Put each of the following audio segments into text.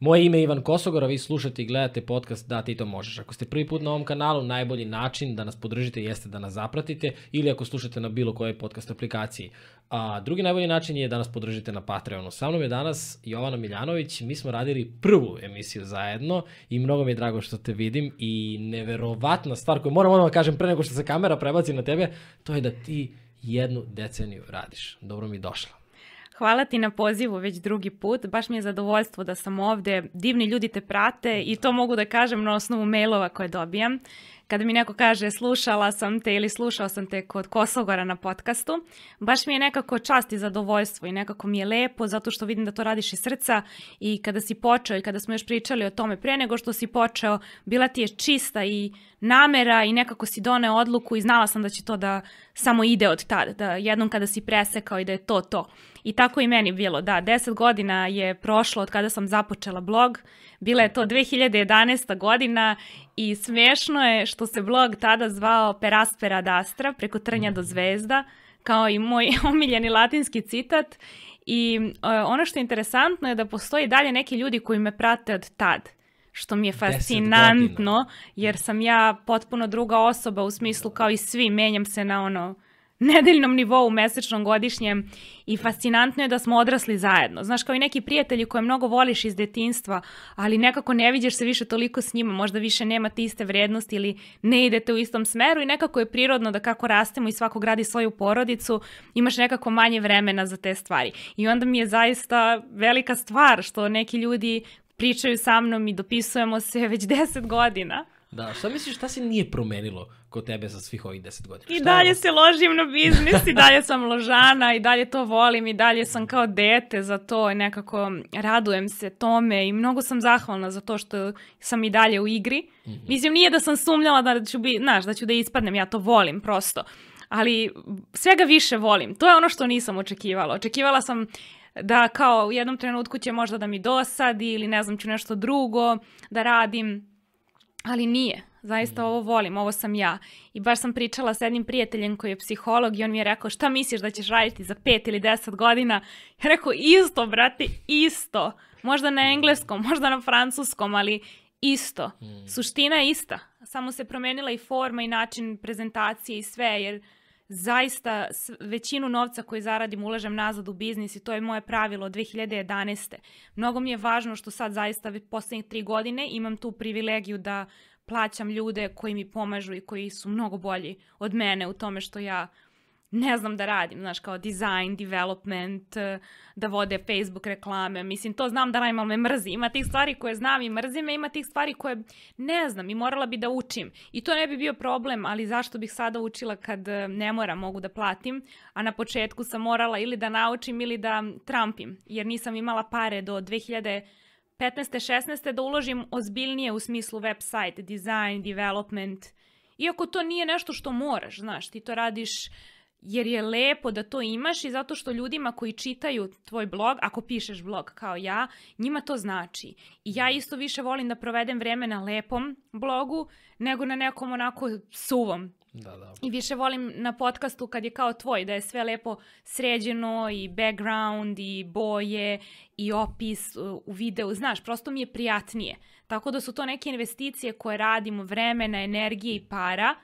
Moje ime je Ivan Kosogor, a vi slušate i gledate podcast Da ti to možeš. Ako ste prvi put na ovom kanalu, najbolji način da nas podržite jeste da nas zapratite ili ako slušate na bilo kojoj podcast aplikaciji. A drugi najbolji način je da nas podržite na Patreonu. Sa mnom je danas Jovana Miljanović, mi smo radili prvu emisiju zajedno i mnogo mi je drago što te vidim i neverovatna stvar koju moram odmah da kažem pre nego što se kamera prebaci na tebe, to je da ti jednu deceniju radiš. Dobro mi došla. Hvala ti na pozivu već drugi put. Baš mi je zadovoljstvo da sam ovde. Divni ljudi te prate i to mogu da kažem na osnovu mailova koje dobijam kada mi neko kaže slušala sam te ili slušao sam te kod Kosogora na podcastu, baš mi je nekako čast i zadovoljstvo i nekako mi je lepo zato što vidim da to radiš iz srca i kada si počeo i kada smo još pričali o tome pre nego što si počeo, bila ti je čista i namera i nekako si doneo odluku i znala sam da će to da samo ide od tada, da jednom kada si presekao i da je to to. I tako i meni bilo, da, deset godina je prošlo od kada sam započela blog, bila je to 2011. godina i smešno je što se blog tada zvao Peraspera d'Astra, preko trnja do zvezda, kao i moj omiljeni latinski citat. I uh, ono što je interesantno je da postoji dalje neki ljudi koji me prate od tad što mi je fascinantno, jer sam ja potpuno druga osoba u smislu kao i svi, menjam se na ono nedeljnom nivou, mesečnom, godišnjem i fascinantno je da smo odrasli zajedno. Znaš, kao i neki prijatelji koje mnogo voliš iz detinstva, ali nekako ne viđeš se više toliko s njima, možda više nemate iste vrednosti ili ne idete u istom smeru i nekako je prirodno da kako rastemo i svako gradi svoju porodicu, imaš nekako manje vremena za te stvari. I onda mi je zaista velika stvar što neki ljudi pričaju sa mnom i dopisujemo se već deset godina. Da, šta misliš, šta se nije promenilo kod tebe za svih ovih deset godina? I dalje se ložim na biznis, i dalje sam ložana, i dalje to volim, i dalje sam kao dete za to, i nekako radujem se tome i mnogo sam zahvalna za to što sam i dalje u igri. Mm -hmm. Mislim, nije da sam sumnjala da ću, bi, znaš, da ću da ispadnem, ja to volim prosto. Ali svega više volim. To je ono što nisam očekivala. Očekivala sam da kao u jednom trenutku će možda da mi dosadi ili ne znam ću nešto drugo da radim ali nije. Zaista ovo volim, ovo sam ja. I baš sam pričala s jednim prijateljem koji je psiholog i on mi je rekao šta misliš da ćeš raditi za pet ili deset godina? Ja rekao isto, brate, isto. Možda na engleskom, možda na francuskom, ali isto. Mm. Suština je ista. Samo se promenila i forma i način prezentacije i sve, jer zaista većinu novca koji zaradim ulažem nazad u biznis i to je moje pravilo od 2011. Mnogo mi je važno što sad zaista poslednjih tri godine imam tu privilegiju da plaćam ljude koji mi pomažu i koji su mnogo bolji od mene u tome što ja ne znam da radim, znaš, kao design, development, eh, da vode Facebook reklame, mislim, to znam da radim, ali me mrzi. Ima tih stvari koje znam i mrzi me, ima tih stvari koje ne znam i morala bi da učim. I to ne bi bio problem, ali zašto bih sada učila kad eh, ne moram, mogu da platim, a na početku sam morala ili da naučim ili da trampim, jer nisam imala pare do 2000 15. 16. da uložim ozbiljnije u smislu website, design, development. Iako to nije nešto što moraš, znaš, ti to radiš jer je lepo da to imaš i zato što ljudima koji čitaju tvoj blog, ako pišeš blog kao ja, njima to znači. I ja isto više volim da provedem vreme na lepom blogu nego na nekom onako suvom. Da, da. I više volim na podcastu kad je kao tvoj, da je sve lepo sređeno i background i boje i opis u videu, znaš, prosto mi je prijatnije. Tako da su to neke investicije koje radimo, vremena, energije i para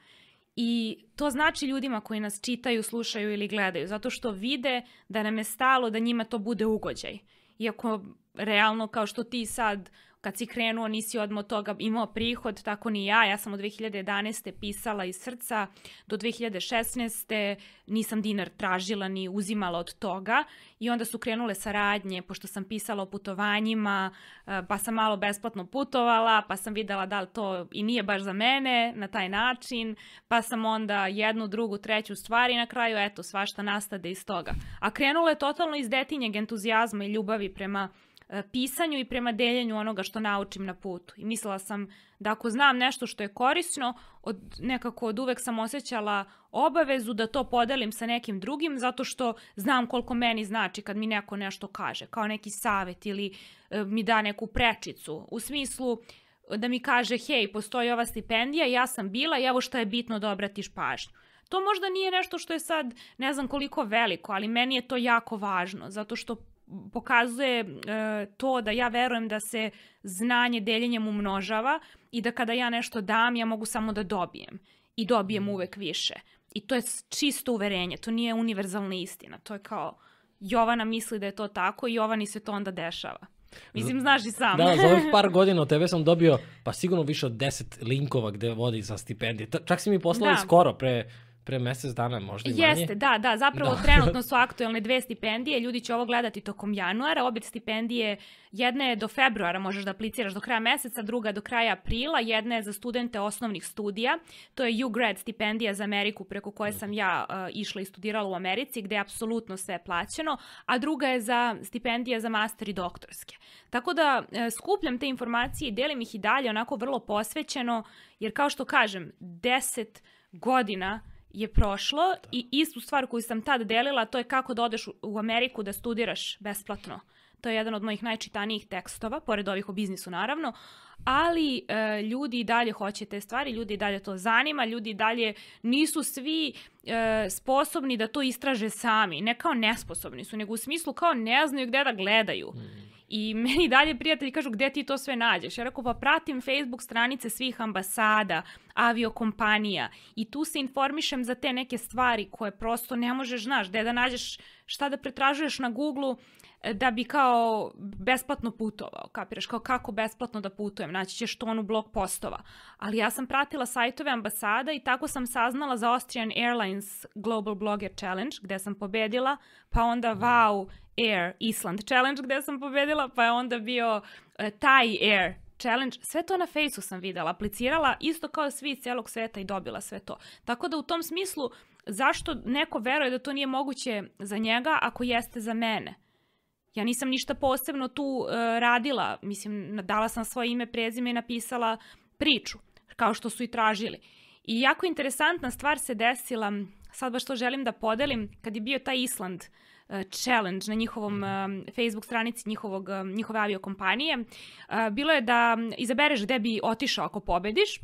I to znači ljudima koji nas čitaju, slušaju ili gledaju, zato što vide da nam je stalo da njima to bude ugođaj. Iako realno kao što ti sad kad si krenuo nisi odmah od toga imao prihod, tako ni ja. Ja sam od 2011. pisala iz srca, do 2016. nisam dinar tražila ni uzimala od toga i onda su krenule saradnje, pošto sam pisala o putovanjima, eh, pa sam malo besplatno putovala, pa sam videla da li to i nije baš za mene na taj način, pa sam onda jednu, drugu, treću stvar i na kraju eto svašta nastade iz toga. A krenulo je totalno iz detinjeg entuzijazma i ljubavi prema pisanju i prema deljenju onoga što naučim na putu. I mislila sam da ako znam nešto što je korisno, od, nekako od uvek sam osjećala obavezu da to podelim sa nekim drugim, zato što znam koliko meni znači kad mi neko nešto kaže, kao neki savet ili e, mi da neku prečicu. U smislu da mi kaže, hej, postoji ova stipendija, ja sam bila i evo šta je bitno da obratiš pažnju. To možda nije nešto što je sad ne znam koliko veliko, ali meni je to jako važno, zato što pokazuje e, to da ja verujem da se znanje deljenjem umnožava i da kada ja nešto dam, ja mogu samo da dobijem. I dobijem uvek više. I to je čisto uverenje, to nije univerzalna istina. To je kao, Jovana misli da je to tako i Jovani se to onda dešava. Mislim, znaš i sam. Da, za ovih par godina od tebe sam dobio pa sigurno više od 10 linkova gde vodi za stipendije. Čak si mi poslali Da. skoro, pre, pre mesec dana možda i manje. Jeste, da, da, zapravo Da. trenutno su aktuelne dve stipendije, ljudi će ovo gledati tokom januara, obje stipendije, jedna je do februara možeš da apliciraš do kraja meseca, druga do kraja aprila, jedna je za studente osnovnih studija, to je UGrad stipendija za Ameriku preko koje sam ja uh, išla i studirala u Americi, gde je apsolutno sve plaćeno, a druga je za stipendija za master i doktorske. Tako da e, skupljam te informacije i delim ih i dalje onako vrlo posvećeno, jer kao što kažem, 10 godina je prošlo i istu stvar koju sam tad delila, to je kako da odeš u- Ameriku da studiraš besplatno. To je jedan od mojih najčitanijih tekstova, pored ovih o biznisu naravno, ali e, ljudi i dalje hoće te stvari, ljudi i dalje to zanima, ljudi i dalje nisu svi e, sposobni da to istraže sami, ne kao nesposobni su, nego u smislu kao ne znaju gde da gledaju. I meni dalje prijatelji kažu gde ti to sve nađeš. Ja rekao pa pratim Facebook stranice svih ambasada, aviokompanija i tu se informišem za te neke stvari koje prosto ne možeš, znaš, gde da nađeš, šta da pretražuješ na Google da bi kao besplatno putovao, kapiraš, kao kako besplatno da putujem, naći ćeš tonu blog postova. Ali ja sam pratila sajtove ambasada i tako sam saznala za Austrian Airlines Global Blogger Challenge, gde sam pobedila, pa onda Wow Air Island Challenge, gde sam pobedila, pa je onda bio uh, Thai Air challenge, sve to na fejsu sam videla, aplicirala isto kao svi iz celog sveta i dobila sve to. Tako da u tom smislu, zašto neko veruje da to nije moguće za njega ako jeste za mene? Ja nisam ništa posebno tu uh, radila, mislim, dala sam svoje ime, prezime i napisala priču, kao što su i tražili. I jako interesantna stvar se desila, sad baš to želim da podelim, kad je bio taj Island uh, challenge na njihovom um, Facebook stranici njihovog, njihove aviokompanije, uh, bilo je da izabereš gde bi otišao ako pobediš,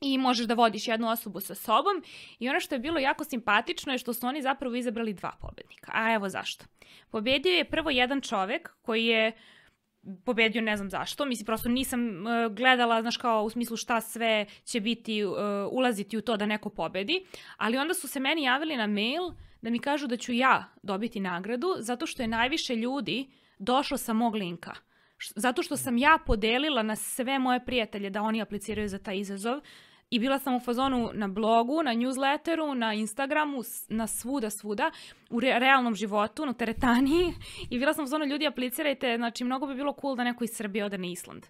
i možeš da vodiš jednu osobu sa sobom. I ono što je bilo jako simpatično je što su oni zapravo izabrali dva pobednika. A evo zašto. Pobedio je prvo jedan čovek koji je pobedio ne znam zašto, mislim prosto nisam uh, gledala, znaš kao u smislu šta sve će biti, uh, ulaziti u to da neko pobedi, ali onda su se meni javili na mail da mi kažu da ću ja dobiti nagradu zato što je najviše ljudi došlo sa mog linka. Zato što sam ja podelila na sve moje prijatelje da oni apliciraju za taj izazov i bila sam u fazonu na blogu, na newsletteru, na Instagramu, na svuda, svuda, u re- realnom životu, na teretaniji i bila sam u fazonu ljudi aplicirajte, znači mnogo bi bilo cool da neko iz Srbije ode na Island.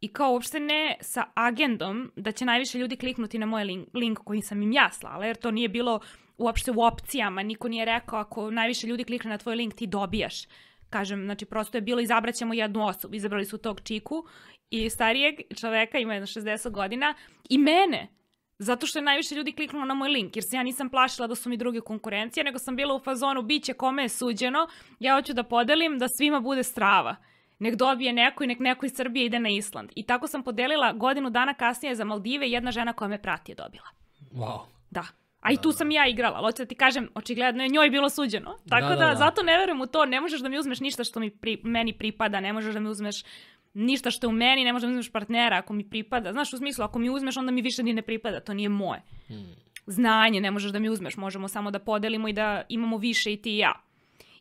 I kao uopšte ne sa agendom da će najviše ljudi kliknuti na moj link, link koji sam im ja slala, jer to nije bilo uopšte u opcijama, niko nije rekao ako najviše ljudi klikne na tvoj link ti dobijaš. Kažem, znači prosto je bilo izabraćemo jednu osobu, izabrali su tog čiku i starijeg čoveka, ima jedno 60 godina, i mene, zato što je najviše ljudi kliknulo na moj link, jer se ja nisam plašila da su mi druge konkurencije, nego sam bila u fazonu, bit će kome je suđeno, ja hoću da podelim da svima bude strava. Nek dobije neko i nek neko iz Srbije ide na Island. I tako sam podelila godinu dana kasnije za Maldive jedna žena koja me prati je dobila. Wow. Da. A i tu sam ja igrala, ali hoću da ti kažem, očigledno je njoj bilo suđeno. Tako Da, da, da, da. zato ne verujem u to, ne možeš da mi uzmeš ništa što mi pri, meni pripada, ne možeš da mi uzmeš ništa što je u meni, ne možeš da mi uzmeš partnera ako mi pripada. Znaš, u smislu, ako mi uzmeš, onda mi više ni ne pripada, to nije moje. Znanje ne možeš da mi uzmeš, možemo samo da podelimo i da imamo više i ti i ja.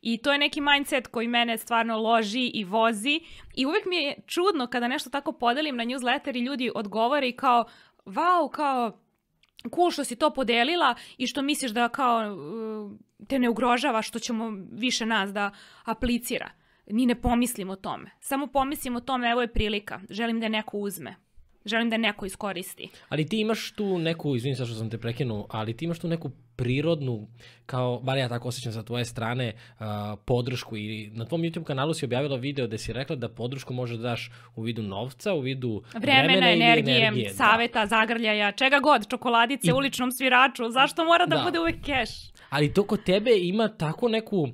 I to je neki mindset koji mene stvarno loži i vozi i uvek mi je čudno kada nešto tako podelim na newsletter i ljudi odgovore i kao, wow, kao, cool što si to podelila i što misliš da kao uh, te ne ugrožava što ćemo više nas da aplicira. Ni ne pomislim o tome. Samo pomislim o tome, evo je prilika. Želim da je neko uzme. Želim da neko iskoristi. Ali ti imaš tu neku, izvini sa što sam te prekinuo, ali ti imaš tu neku prirodnu, kao, bar ja tako osjećam sa tvoje strane, uh, podršku i na tvom YouTube kanalu si objavila video gde si rekla da podršku možeš da daš u vidu novca, u vidu Vremena, vremena energije, energije. da. saveta, zagrljaja, čega god, čokoladice, I- uličnom sviraču. Zašto mora da, Da. bude uvek keš? Ali to kod tebe ima tako neku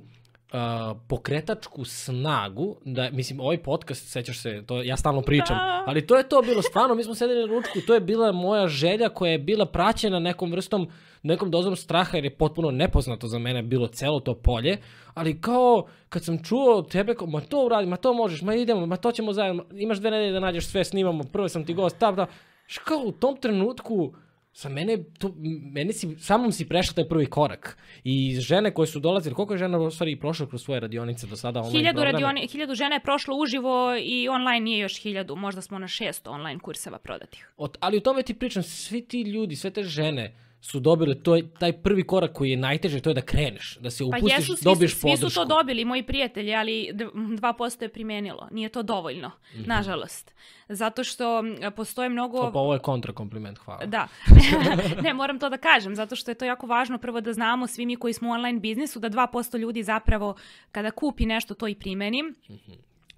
uh, pokretačku snagu, da, mislim, ovaj podcast, sećaš se, to ja stalno pričam, Da. ali to je to bilo, stvarno, mi smo sedeli na ručku, to je bila moja želja koja je bila praćena nekom vrstom, nekom dozom straha, jer je potpuno nepoznato za mene bilo celo to polje, ali kao, kad sam čuo tebe, kao, ma to uradi, ma to možeš, ma idemo, ma to ćemo zajedno, imaš dve nedelje da nađeš sve, snimamo, prvo sam ti gost, ta, ta, Znaš, kao u tom trenutku, sa mene, to, mene si, samom si prešla taj prvi korak. I žene koje su dolazile, koliko je žena u stvari prošlo kroz svoje radionice do sada online Hiljadu, programe? radioni, hiljadu žena je prošlo uživo i online nije još hiljadu. Možda smo na 600 online kurseva prodatih. Od, ali o tome ti pričam, svi ti ljudi, sve te žene su dobile to, taj prvi korak koji je najteže, to je da kreneš, da se Pa upustiš, jesu, svi, dobiješ svi podršku. su to dobili, moji prijatelji, ali d- 2% je primenilo. Nije to dovoljno, Mhm. nažalost. Zato što m, postoje mnogo... Pa ovo je kontra kompliment, hvala. Da, ne, moram to da kažem, zato što je to jako važno prvo da znamo svi mi koji smo u online biznisu, da 2% ljudi zapravo kada kupi nešto to i primeni.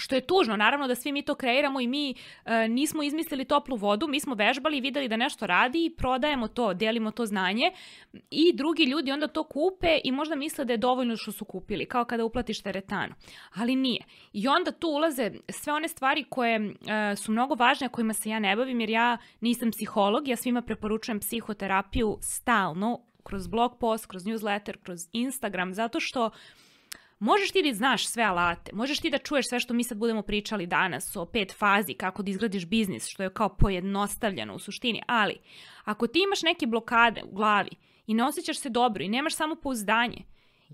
Što je tužno, naravno da svi mi to kreiramo i mi e, nismo izmislili toplu vodu, mi smo vežbali i videli da nešto radi i prodajemo to, delimo to znanje i drugi ljudi onda to kupe i možda misle da je dovoljno što su kupili, kao kada uplatiš teretanu. Ali nije. I onda tu ulaze sve one stvari koje e, su mnogo važne, kojima se ja ne bavim, jer ja nisam psiholog, ja svima preporučujem psihoterapiju stalno, kroz blog post, kroz newsletter, kroz Instagram, zato što Možeš ti da znaš sve alate, možeš ti da čuješ sve što mi sad budemo pričali danas o pet fazi, kako da izgradiš biznis, što je kao pojednostavljeno u suštini, ali ako ti imaš neke blokade u glavi i ne osjećaš se dobro i nemaš samopouzdanje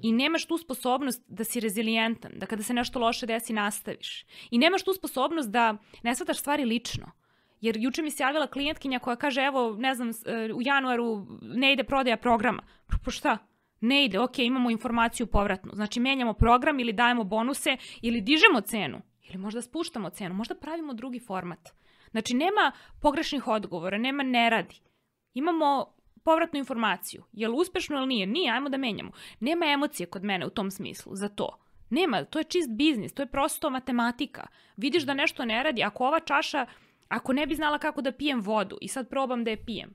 i nemaš tu sposobnost da si rezilijentan, da kada se nešto loše desi nastaviš i nemaš tu sposobnost da ne shvataš stvari lično, Jer juče mi se javila klijentkinja koja kaže, evo, ne znam, e, u januaru ne ide prodaja programa. Pa šta? Ne ide, ok, imamo informaciju povratnu. Znači, menjamo program ili dajemo bonuse ili dižemo cenu. Ili možda spuštamo cenu, možda pravimo drugi format. Znači, nema pogrešnih odgovora, nema ne radi. Imamo povratnu informaciju. Je li uspešno ili nije? Nije, ajmo da menjamo. Nema emocije kod mene u tom smislu za to. Nema, to je čist biznis, to je prosto matematika. Vidiš da nešto ne radi, ako ova čaša, ako ne bi znala kako da pijem vodu i sad probam da je pijem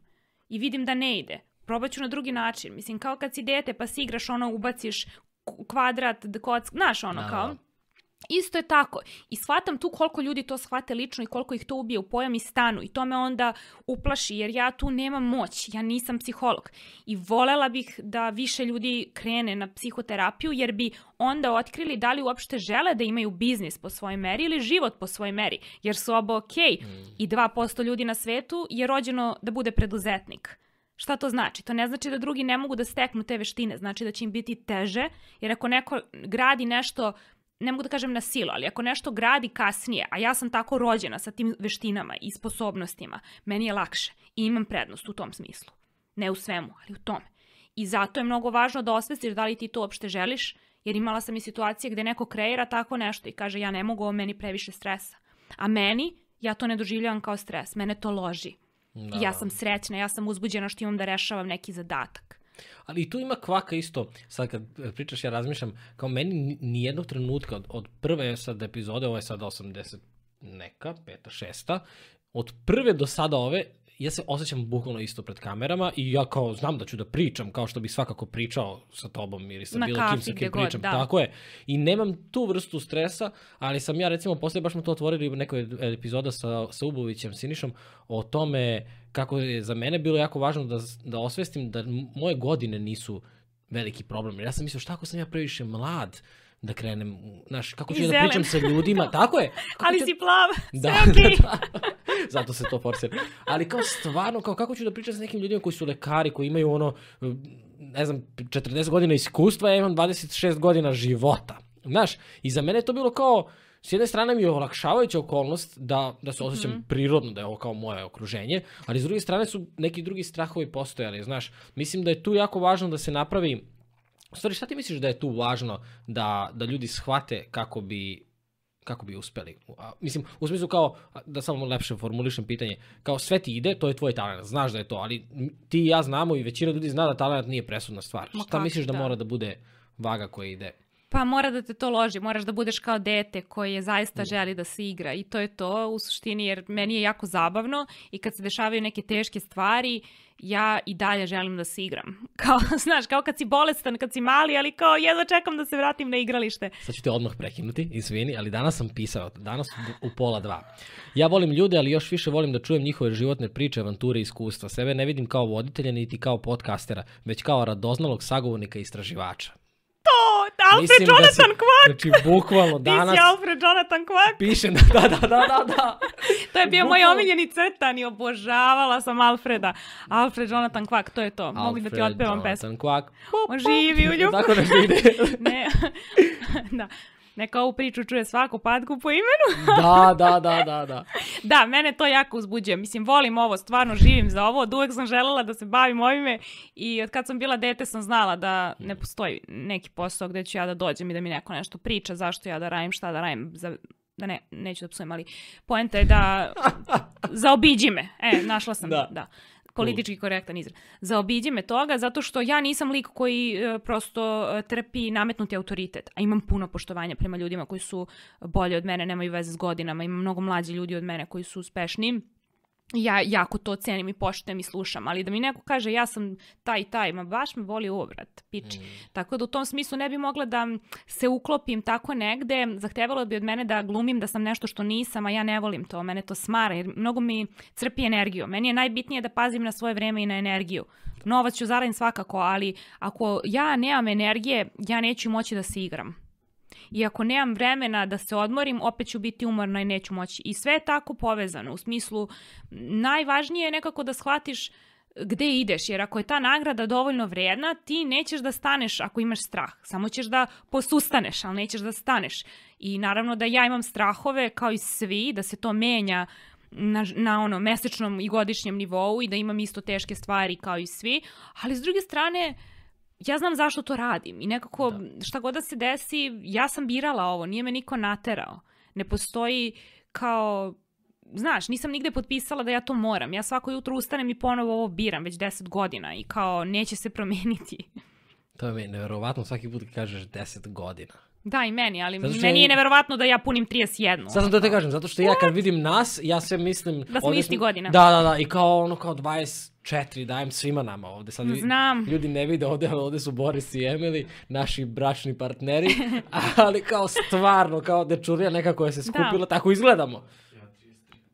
i vidim da ne ide, probat ću na drugi način. Mislim, kao kad si dete pa si igraš ono, ubaciš kvadrat, kock, znaš ono Da, kao... da. Isto je tako. I shvatam tu koliko ljudi to shvate lično i koliko ih to ubije u pojam i stanu. I to me onda uplaši jer ja tu nemam moć. Ja nisam psiholog. I volela bih da više ljudi krene na psihoterapiju jer bi onda otkrili da li uopšte žele da imaju biznis po svojoj meri ili život po svojoj meri. Jer su oba ok. I 2% ljudi na svetu je rođeno da bude preduzetnik. Šta to znači? To ne znači da drugi ne mogu da steknu te veštine, znači da će im biti teže, jer ako neko gradi nešto ne mogu da kažem na silu, ali ako nešto gradi kasnije, a ja sam tako rođena sa tim veštinama i sposobnostima, meni je lakše i imam prednost u tom smislu. Ne u svemu, ali u tome. I zato je mnogo važno da osvestiš da li ti to uopšte želiš, jer imala sam i situacije gde neko kreira tako nešto i kaže ja ne mogu, ovo meni previše stresa. A meni, ja to ne doživljavam kao stres, mene to loži. Da, ja da. sam srećna, ja sam uzbuđena što imam da rešavam neki zadatak. Ali i tu ima kvaka isto, sad kad pričaš ja razmišljam, kao meni ni- nijednog trenutka od, od prve sad epizode, ovo je sad 80 neka, peta, šesta, od prve do sada ove, ja se osjećam bukvalno isto pred kamerama i ja kao znam da ću da pričam kao što bi svakako pričao sa tobom ili sa Na bilo kim sa kim god, pričam. da. Tako je. I nemam tu vrstu stresa, ali sam ja recimo posle baš smo to otvorili u nekoj epizoda sa, sa Ubovićem Sinišom o tome kako je za mene bilo jako važno da, da osvestim da moje godine nisu veliki problem. Ja sam mislio šta ako sam ja previše mlad da krenem, znaš, kako ću ja da pričam sa ljudima, tako je. Kako Ali ću- si plav, sve da, okej. da, da. Zato se to forsira. Ali kao stvarno, kao kako ću da pričam sa nekim ljudima koji su lekari, koji imaju ono, ne znam, 40 godina iskustva, ja imam 26 godina života. Znaš, i za mene je to bilo kao, s jedne strane mi je olakšavajuća okolnost da, da se osjećam prirodno da je ovo kao moje okruženje, ali s druge strane su neki drugi strahovi postojali, znaš. Mislim da je tu jako važno da se napravi U stvari, šta ti misliš da je tu važno da, da ljudi shvate kako bi kako bi uspeli? A, mislim, u smislu kao, da samo lepše formulišem pitanje, kao sve ti ide, to je tvoj talent, znaš da je to, ali ti i ja znamo i većina ljudi zna da talent nije presudna stvar. Ma šta misliš da, da. mora da bude vaga koja ide? Pa mora da te to loži, moraš da budeš kao dete koje zaista želi da se igra i to je to u suštini jer meni je jako zabavno i kad se dešavaju neke teške stvari ja i dalje želim da se igram. Kao, znaš, kao kad si bolestan, kad si mali, ali kao jedva čekam da se vratim na igralište. Sad ću te odmah prekinuti, izvini, ali danas sam pisao, danas u, pola dva. Ja volim ljude, ali još više volim da čujem njihove životne priče, avanture i iskustva. Sebe ne vidim kao voditelja, niti kao podcastera, već kao radoznalog sagovornika i istraživača. Alfred Mislim da Jonathan si- Quark! Znači, bukvalno Ti danas si Alfred Jonathan Quark! piše da, da, da, da, da, da. To je bio moj omiljeni crtan i obožavala sam Alfreda. Alfred Jonathan Kvak, to je to. Mogu da ti Alfred otpevam pesmu. Jonathan Quack. On živi u ljubavi. Tako da ide. ne, da. Neka ovu priču čuje svako patku po imenu. Da, da, da, da, da. Da, mene to jako uzbuđuje. Mislim, volim ovo, stvarno živim za ovo. Od uvek sam želela da se bavim ovime i od kad sam bila dete sam znala da ne postoji neki posao gde ću ja da dođem i da mi neko nešto priča, zašto ja da radim, šta da radim, za, da ne, neću da psujem, ali poenta je da zaobiđi me. E, našla sam, Da. da. Politički korektan izraz. Zaobiđi me toga zato što ja nisam lik koji e, prosto e, trpi nametnuti autoritet, a imam puno poštovanja prema ljudima koji su bolji od mene, nemaju veze s godinama, imam mnogo mlađi ljudi od mene koji su uspešniji. Ja jako to cenim i poštujem i slušam, ali da mi neko kaže ja sam taj i taj, ma baš me boli ovo, brat, piči. Tako da u tom smislu ne bi mogla da se uklopim tako negde, zahtevalo bi od mene da glumim da sam nešto što nisam, a ja ne volim to, mene to smara, jer mnogo mi crpi energiju. Meni je najbitnije da pazim na svoje vreme i na energiju. Novac ću zaradim svakako, ali ako ja nemam energije, ja neću moći da se igram. I ako nemam vremena da se odmorim, opet ću biti umorna i neću moći. I sve je tako povezano. U smislu, najvažnije je nekako da shvatiš gde ideš, jer ako je ta nagrada dovoljno vredna, ti nećeš da staneš ako imaš strah. Samo ćeš da posustaneš, ali nećeš da staneš. I naravno da ja imam strahove kao i svi, da se to menja na, na ono mesečnom i godišnjem nivou i da imam isto teške stvari kao i svi, ali s druge strane ja znam zašto to radim i nekako šta god da se desi, ja sam birala ovo, nije me niko naterao. Ne postoji kao Znaš, nisam nigde potpisala da ja to moram. Ja svako jutro ustanem i ponovo ovo biram već 10 godina i kao neće se promeniti. To je meni neverovatno svaki put kažeš 10 godina. Da, i meni, ali što meni je- neverovatno da ja punim 31. Sad sam to te kažem, zato što ja kad vidim nas, ja sve mislim... Da smo isti godina. Da, da, da, i kao ono kao 24 dajem svima nama ovde. Sad Znam. Ljudi ne vide ovde, ali ovde su Boris i Emily, naši bračni partneri, ali kao stvarno, kao dečurija neka koja se skupila, tako izgledamo.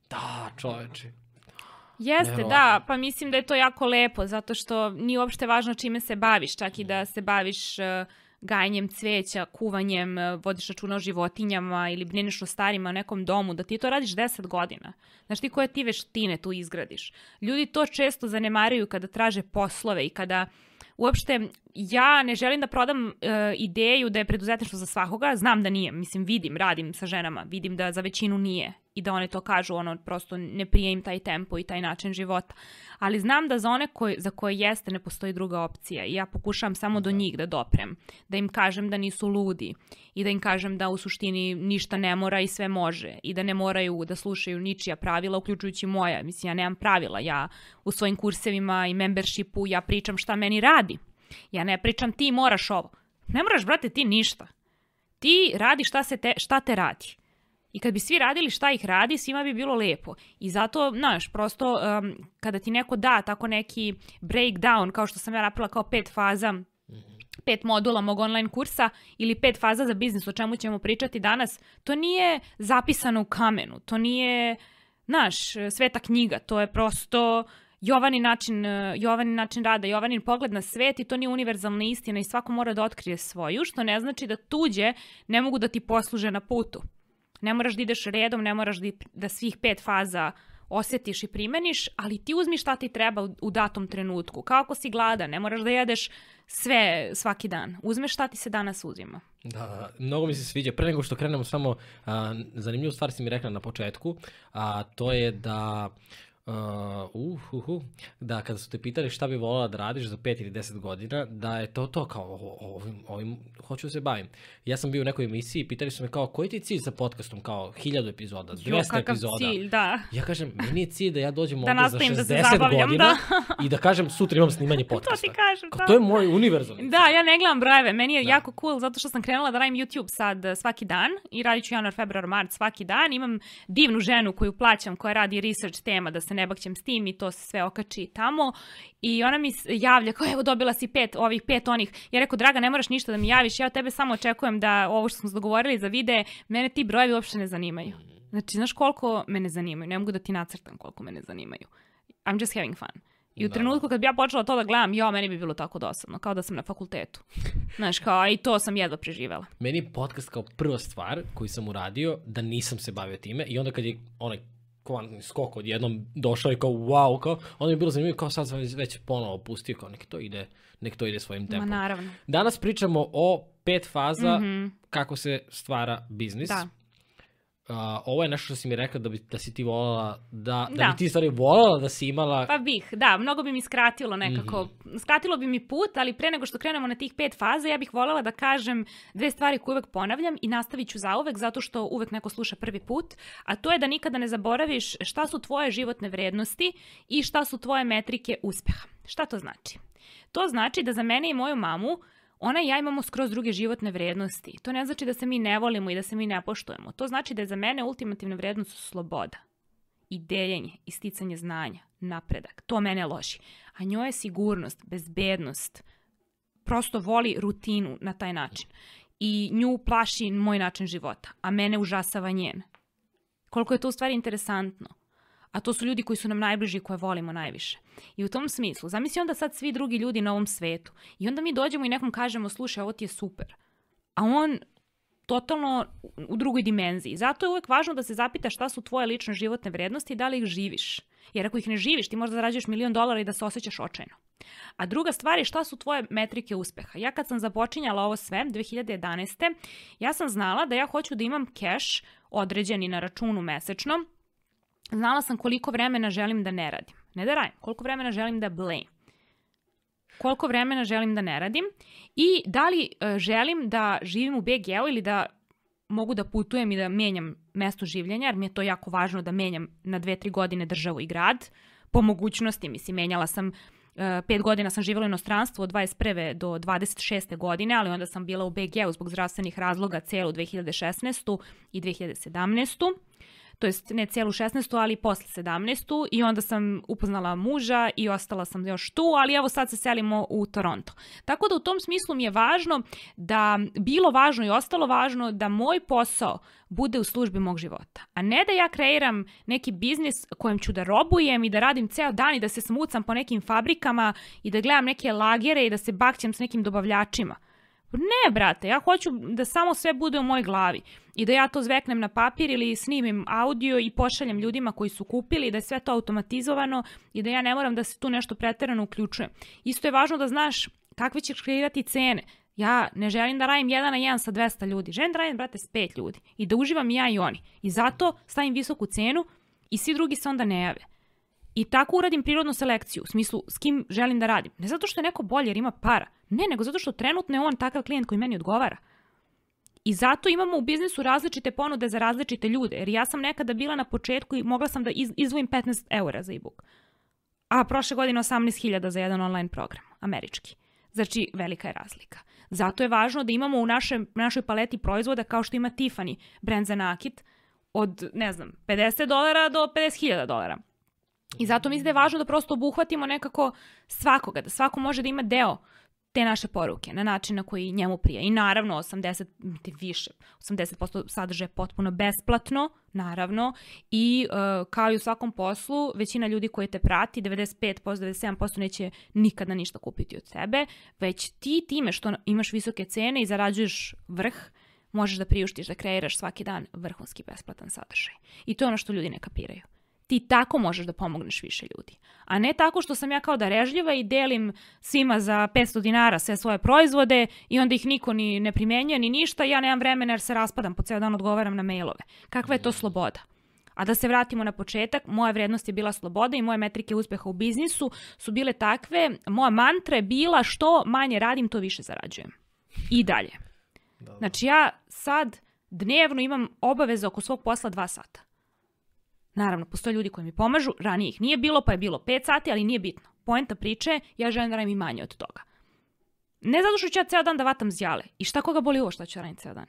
Da, čoveče. Jeste, da, pa mislim da je to jako lepo, zato što nije uopšte važno čime se baviš, čak i da se baviš uh, gajanjem cveća, kuvanjem, uh, vodiš računa o životinjama ili brineš o starima u nekom domu, da ti to radiš 10 godina. Znaš ti koje ti veštine tu izgradiš. Ljudi to često zanemaraju kada traže poslove i kada uopšte ja ne želim da prodam e, ideju da je preduzetništvo za svakoga, znam da nije, mislim vidim, radim sa ženama, vidim da za većinu nije i da one to kažu, ono prosto ne prije im taj tempo i taj način života. Ali znam da za one koje, za koje jeste ne postoji druga opcija i ja pokušavam samo do njih da doprem, da im kažem da nisu ludi i da im kažem da u suštini ništa ne mora i sve može i da ne moraju da slušaju ničija pravila, uključujući moja. Mislim, ja nemam pravila, ja u svojim kursevima i membershipu ja pričam šta meni radi. Ja ne pričam ti moraš ovo. Ne moraš, brate, ti ništa. Ti radi šta, se te, šta te radi. I kad bi svi radili šta ih radi, svima bi bilo lepo. I zato, znaš, prosto um, kada ti neko da tako neki breakdown, kao što sam ja napravila kao pet faza, pet modula mog online kursa ili pet faza za biznis, o čemu ćemo pričati danas, to nije zapisano u kamenu, to nije, znaš, sveta knjiga, to je prosto Jovani način, eh, Jovani način rada, Jovanin pogled na svet i to nije univerzalna istina i svako mora da otkrije svoju, što ne znači da tuđe ne mogu da ti posluže na putu. Ne moraš da ideš redom, ne moraš da, da svih pet faza osetiš i primeniš, ali ti uzmi šta ti treba u, u datom trenutku. Kao ako si gladan, ne moraš da jedeš sve svaki dan. Uzmeš šta ti se danas uzima. Da, mnogo mi se sviđa. Pre nego što krenemo samo, a, zanimljivu stvar si mi rekla na početku, a to je da Uh, uh, uh, uh. Da, kada su te pitali šta bi volala da radiš za 5 ili 10 godina, da je to to kao o- ovim, ovim hoću da se bavim. Ja sam bio u nekoj emisiji i pitali su me kao koji ti je cilj sa podcastom, kao 1000 epizoda, 200 Jo, kakav epizoda. cilj, da. Ja kažem, meni je cilj da ja dođem Da ovde za nastavim da se 60 zabavljam, godina da. i da kažem sutra imam snimanje To podcasta. ti kažem, Kao, da. To je moj univerzalni. Da, ja ne gledam brojeve. Meni je Da. jako cool zato što sam krenula da radim YouTube sad eh, svaki dan i radit ću januar, februar, mart svaki dan. Imam divnu ženu koju plaćam koja radi research tema da se ne bakćem s tim i to se sve okači tamo. I ona mi javlja kao evo dobila si pet ovih, pet onih. Ja rekao, draga, ne moraš ništa da mi javiš, ja od tebe samo očekujem da ovo što smo dogovorili za vide, mene ti brojevi uopšte ne zanimaju. Znači, znaš koliko me ne zanimaju? Ne mogu da ti nacrtam koliko me ne zanimaju. I'm just having fun. I u Da. trenutku kad bi ja počela to da gledam, jo, meni bi bilo tako dosadno, kao da sam na fakultetu. Znaš, kao, i to sam jedva preživela. Meni je podcast kao prva stvar koju sam uradio da nisam se bavio time i onda kad je onaj kvantni skok odjednom došao i kao wow, kao, onda mi je bilo zanimljivo kao sad sam već ponovo opustio, kao nek to ide, nek to ide svojim Ma tempom. naravno. Danas pričamo o pet faza Mhm. kako se stvara biznis. Da. Uh, ovo je nešto što si mi rekla da, bi, da si ti volala, da, da, Da. bi ti stvari volala da si imala... Pa bih, da, mnogo bi mi skratilo nekako. Mhm. Skratilo bi mi put, ali pre nego što krenemo na tih pet faza, ja bih voljela da kažem dve stvari koje uvek ponavljam i nastavit ću zauvek zato što uvek neko sluša prvi put, a to je da nikada ne zaboraviš šta su tvoje životne vrednosti i šta su tvoje metrike uspeha. Šta to znači? To znači da za mene i moju mamu ona i ja imamo skroz druge životne vrednosti. To ne znači da se mi ne volimo i da se mi ne poštujemo. To znači da je za mene ultimativna vrednost sloboda i deljenje, i sticanje znanja, napredak. To mene loži. A njoj je sigurnost, bezbednost, prosto voli rutinu na taj način. I nju plaši moj način života, a mene užasava njen. Koliko je to u stvari interesantno. A to su ljudi koji su nam najbliži i koje volimo najviše. I u tom smislu, zamisli onda sad svi drugi ljudi na ovom svetu. I onda mi dođemo i nekom kažemo, slušaj, ovo ti je super. A on totalno u drugoj dimenziji. Zato je uvek važno da se zapitaš šta su tvoje lične životne vrednosti i da li ih živiš. Jer ako ih ne živiš, ti možda zarađuješ milion dolara i da se osjećaš očajno. A druga stvar je šta su tvoje metrike uspeha. Ja kad sam započinjala ovo sve, 2011. ja sam znala da ja hoću da imam cash određeni na računu mesečno. Znala sam koliko vremena želim da ne radim. Ne da radim, koliko vremena želim da blame koliko vremena želim da ne radim i da li e, želim da živim u BG-u ili da mogu da putujem i da menjam mesto življenja, jer mi je to jako važno da menjam na dve, tri godine državu i grad. Po mogućnosti, mislim, menjala sam e, pet godina sam živjela u inostranstvu od 21. do 26. godine, ali onda sam bila u BG-u zbog zdravstvenih razloga celu 2016. i 2017 to jest ne celu 16. ali posle 17. i onda sam upoznala muža i ostala sam još tu, ali evo sad se selimo u Toronto. Tako da u tom smislu mi je važno da bilo važno i ostalo važno da moj posao bude u službi mog života. A ne da ja kreiram neki biznis kojem ću da robujem i da radim ceo dan i da se smucam po nekim fabrikama i da gledam neke lagere i da se bakćem s nekim dobavljačima. Ne, brate, ja hoću da samo sve bude u mojoj glavi i da ja to zveknem na papir ili snimim audio i pošaljem ljudima koji su kupili, da je sve to automatizovano i da ja ne moram da se tu nešto preterano uključujem. Isto je važno da znaš kakve ćeš kreirati cene. Ja ne želim da radim jedan na jedan sa 200 ljudi. Želim da radim, brate, s pet ljudi. I da uživam i ja i oni. I zato stavim visoku cenu i svi drugi se onda ne jave. I tako uradim prirodnu selekciju, u smislu s kim želim da radim. Ne zato što je neko bolje jer ima para. Ne, nego zato što trenutno je on takav klijent koji meni odgovara. I zato imamo u biznisu različite ponude za različite ljude. Jer ja sam nekada bila na početku i mogla sam da iz, izvojim 15 eura za e-book. A prošle godine 18.000 za jedan online program, američki. Znači, velika je razlika. Zato je važno da imamo u našem, našoj paleti proizvoda kao što ima Tiffany, brand za nakit, od, ne znam, 50 dolara do 50.000 dolara. I zato mislim da je važno da prosto obuhvatimo nekako svakoga, da svako može da ima deo te naše poruke na način na koji njemu prija. I naravno 80, ti više, 80% sadržaja je potpuno besplatno, naravno, i uh, kao i u svakom poslu, većina ljudi koji te prati, 95%, 97% neće nikada ništa kupiti od sebe, već ti time što imaš visoke cene i zarađuješ vrh, možeš da priuštiš da kreiraš svaki dan vrhunski besplatan sadržaj. I to je ono što ljudi ne kapiraju ti tako možeš da pomogneš više ljudi. A ne tako što sam ja kao darežljiva i delim svima za 500 dinara sve svoje proizvode i onda ih niko ni ne primenjuje ni ništa, ja nemam vremena jer se raspadam, po ceo dan odgovaram na mailove. Kakva je to sloboda? A da se vratimo na početak, moja vrednost je bila sloboda i moje metrike uspeha u biznisu su bile takve, moja mantra je bila što manje radim, to više zarađujem. I dalje. Da, da. Znači ja sad dnevno imam obaveze oko svog posla dva sata. Naravno, postoje ljudi koji mi pomažu, ranije ih nije bilo, pa je bilo 5 sati, ali nije bitno. Poenta priče je, ja želim da radim i manje od toga. Ne zato što ću ja ceo dan da vatam zjale. I šta koga boli ovo što ću raditi ceo dan?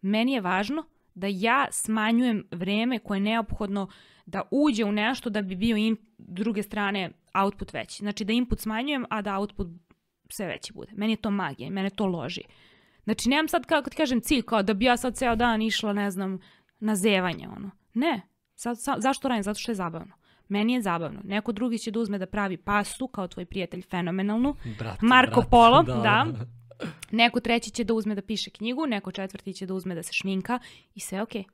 Meni je važno da ja smanjujem vreme koje je neophodno da uđe u nešto da bi bio in, druge strane output veći. Znači da input smanjujem, a da output sve veći bude. Meni je to magija, mene to loži. Znači nemam sad, kako ti kažem, cilj kao da bi ja sad ceo dan išla, ne znam, na zevanje, ono. Ne. Sad, sa, zašto radim? Zato što je zabavno. Meni je zabavno. Neko drugi će da uzme da pravi pastu, kao tvoj prijatelj, fenomenalnu. Brate, Marko brate, Polo, da. Neko treći će da uzme da piše knjigu, neko četvrti će da uzme da se šminka i sve je okej.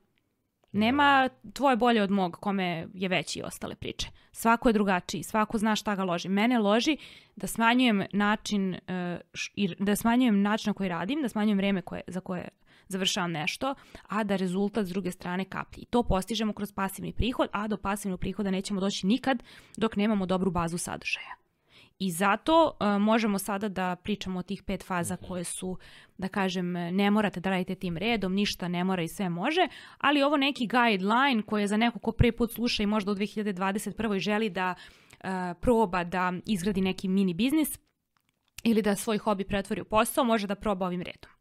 Nema tvoje bolje od mog kome je veći i ostale priče. Svako je drugačiji, svako zna šta ga loži. Mene loži da smanjujem način e, da smanjujem način na koji radim, da smanjujem vreme koje, za koje završavam nešto, a da rezultat s druge strane kaplji. To postižemo kroz pasivni prihod, a do pasivnog prihoda nećemo doći nikad dok nemamo dobru bazu sadržaja. I zato uh, možemo sada da pričamo o tih pet faza koje su, da kažem, ne morate da radite tim redom, ništa ne mora i sve može, ali ovo neki guideline koji je za neko ko prvi put sluša i možda u 2021. želi da uh, proba da izgradi neki mini biznis ili da svoj hobi pretvori u posao, može da proba ovim redom.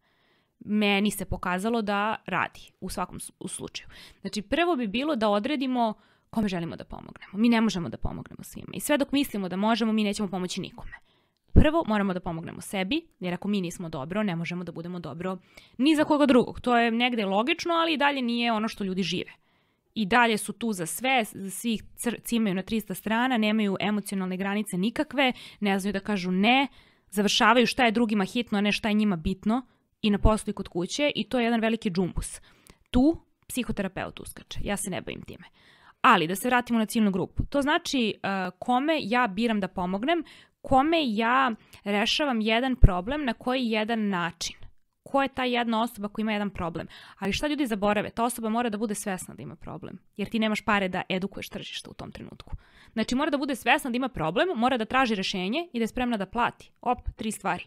Meni se pokazalo da radi u svakom u slučaju. Znači, prvo bi bilo da odredimo kome želimo da pomognemo. Mi ne možemo da pomognemo svima. I sve dok mislimo da možemo, mi nećemo pomoći nikome. Prvo moramo da pomognemo sebi, jer ako mi nismo dobro, ne možemo da budemo dobro ni za koga drugog. To je negde logično, ali i dalje nije ono što ljudi žive. I dalje su tu za sve, svi ih cr- cimaju na 300 strana, nemaju emocionalne granice nikakve, ne znaju da kažu ne, završavaju šta je drugima hitno, a ne šta je njima bitno i na poslu i kod kuće i to je jedan veliki džumbus. Tu psihoterapeut uskače, ja se ne bavim time. Ali da se vratimo na ciljnu grupu. To znači uh, kome ja biram da pomognem, kome ja rešavam jedan problem na koji jedan način. Ko je ta jedna osoba koja ima jedan problem? Ali šta ljudi zaborave? Ta osoba mora da bude svesna da ima problem. Jer ti nemaš pare da edukuješ tržište u tom trenutku. Znači mora da bude svesna da ima problem, mora da traži rešenje i da je spremna da plati. Op, tri stvari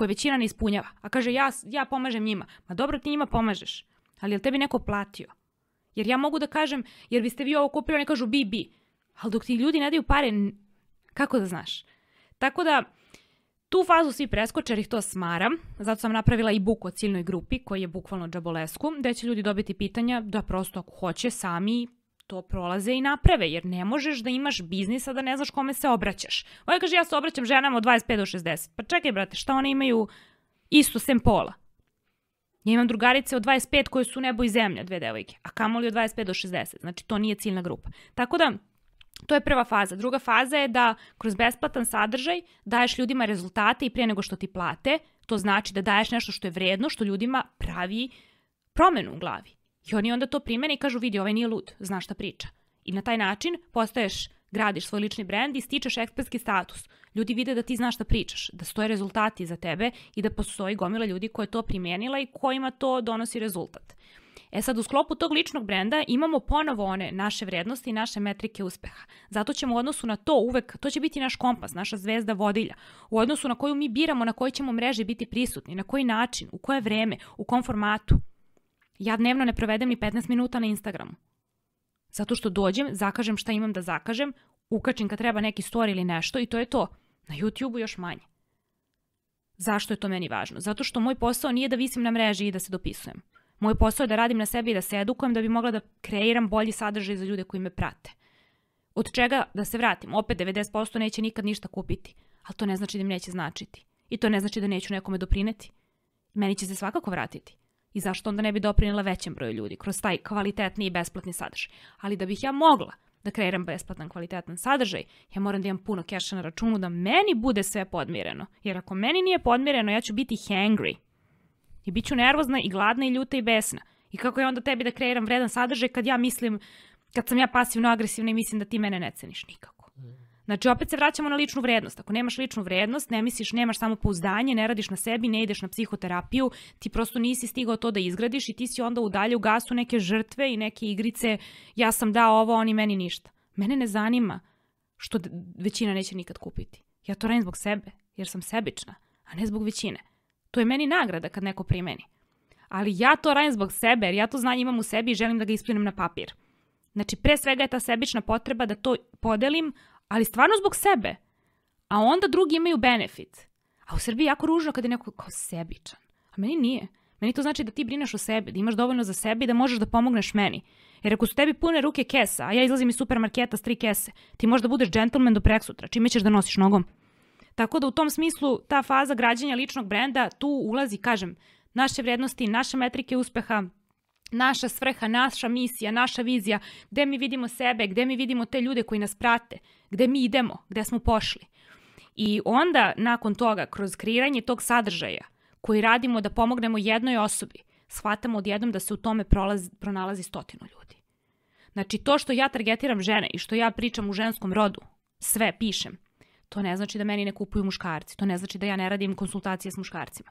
koje većina ne ispunjava. A kaže ja, ja pomažem njima. Ma dobro ti njima pomažeš. Ali je li tebi neko platio? Jer ja mogu da kažem, jer biste vi ovo kupili, oni kažu bi, bi. Ali dok ti ljudi ne daju pare, kako da znaš? Tako da, tu fazu svi preskoče jer ih to smaram. Zato sam napravila i buk o ciljnoj grupi, koji je bukvalno džabolesku, gde će ljudi dobiti pitanja da prosto ako hoće sami to prolaze i naprave, jer ne možeš da imaš biznisa da ne znaš kome se obraćaš. Ovaj kaže ja se obraćam ženama od 25 do 60. Pa čekaj brate, šta one imaju isto sem pola? Ja imam drugarice od 25 koje su nebo i zemlja, dve devojke, a kamoli od 25 do 60. Znači, to nije ciljna grupa. Tako da, to je prva faza. Druga faza je da kroz besplatan sadržaj daješ ljudima rezultate i prije nego što ti plate, to znači da daješ nešto što je vredno, što ljudima pravi promenu u glavi. I oni onda to primene i kažu, vidi, ovaj nije lud, zna šta priča. I na taj način postaješ, gradiš svoj lični brend i stičeš ekspertski status. Ljudi vide da ti znaš šta pričaš, da stoje rezultati za tebe i da postoji gomila ljudi koja je to primenila i kojima to donosi rezultat. E sad, u sklopu tog ličnog brenda imamo ponovo one naše vrednosti i naše metrike uspeha. Zato ćemo u odnosu na to uvek, to će biti naš kompas, naša zvezda vodilja. U odnosu na koju mi biramo na kojoj ćemo mreži biti prisutni, na koji način, u koje vreme, u kom formatu. Ja dnevno ne provedem ni 15 minuta na Instagramu. Zato što dođem, zakažem šta imam da zakažem, ukačim kad treba neki story ili nešto i to je to. Na YouTube-u još manje. Zašto je to meni važno? Zato što moj posao nije da visim na mreži i da se dopisujem. Moj posao je da radim na sebi i da se edukujem da bi mogla da kreiram bolji sadržaj za ljude koji me prate. Od čega, da se vratim, opet 90% neće nikad ništa kupiti, ali to ne znači da im neće značiti. I to ne znači da neću nekome doprineti. Meni će se svakako vratiti. I zašto onda ne bi doprinela većem broju ljudi kroz taj kvalitetni i besplatni sadržaj. Ali da bih ja mogla da kreiram besplatan kvalitetan sadržaj, ja moram da imam puno keša na računu da meni bude sve podmireno. Jer ako meni nije podmireno, ja ću biti hangry. I bit ću nervozna i gladna i ljuta i besna. I kako je onda tebi da kreiram vredan sadržaj kad ja mislim, kad sam ja pasivno agresivna i mislim da ti mene ne ceniš nikako. Znači, opet se vraćamo na ličnu vrednost. Ako nemaš ličnu vrednost, ne misliš, nemaš samo pouzdanje, ne radiš na sebi, ne ideš na psihoterapiju, ti prosto nisi stigao to da izgradiš i ti si onda u dalje u gasu neke žrtve i neke igrice, ja sam dao ovo, oni meni ništa. Mene ne zanima što većina neće nikad kupiti. Ja to radim zbog sebe, jer sam sebična, a ne zbog većine. To je meni nagrada kad neko primeni. Ali ja to radim zbog sebe, jer ja to znanje imam u sebi i želim da ga ispljunem na papir. Znači, pre svega je ta sebična potreba da to podelim, ali stvarno zbog sebe. A onda drugi imaju benefit. A u Srbiji je jako ružno kada je neko kao sebičan. A meni nije. Meni to znači da ti brineš o sebi, da imaš dovoljno za sebe i da možeš da pomogneš meni. Jer ako su tebi pune ruke kesa, a ja izlazim iz supermarketa s tri kese, ti možeš da budeš džentlmen do preksutra, čime ćeš da nosiš nogom. Tako da u tom smislu ta faza građanja ličnog brenda tu ulazi, kažem, naše vrednosti, naše metrike uspeha, naša svrha, naša misija, naša vizija, gde mi vidimo sebe, gde mi vidimo te ljude koji nas prate, gde mi idemo, gde smo pošli. I onda, nakon toga, kroz kreiranje tog sadržaja koji radimo da pomognemo jednoj osobi, shvatamo odjednom da se u tome prolazi, pronalazi stotinu ljudi. Znači, to što ja targetiram žene i što ja pričam u ženskom rodu, sve pišem, to ne znači da meni ne kupuju muškarci, to ne znači da ja ne radim konsultacije s muškarcima.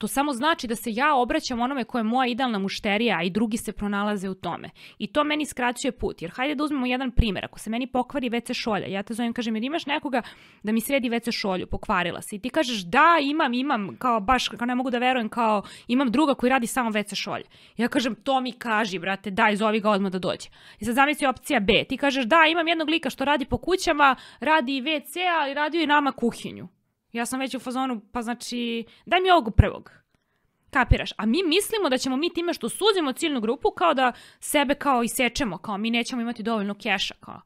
To samo znači da se ja obraćam onome ko je moja idealna mušterija, a i drugi se pronalaze u tome. I to meni skraćuje put. Jer hajde da uzmemo jedan primjer. Ako se meni pokvari WC šolja, ja te zovem, kažem, jer imaš nekoga da mi sredi WC šolju, pokvarila se. I ti kažeš, da, imam, imam, kao baš, kao ne mogu da verujem, kao imam druga koji radi samo WC šolje. Ja kažem, to mi kaži, brate, daj, zovi ga odmah da dođe. I sad zamisli opcija B. Ti kažeš, da, imam jednog lika što radi po kućama, radi i WC, ali radio i nama kuhinju. Ja sam već u fazonu, pa znači, daj mi ovog prvog. Kapiraš? A mi mislimo da ćemo mi time što suzimo ciljnu grupu kao da sebe kao isečemo, kao mi nećemo imati dovoljno keša, kao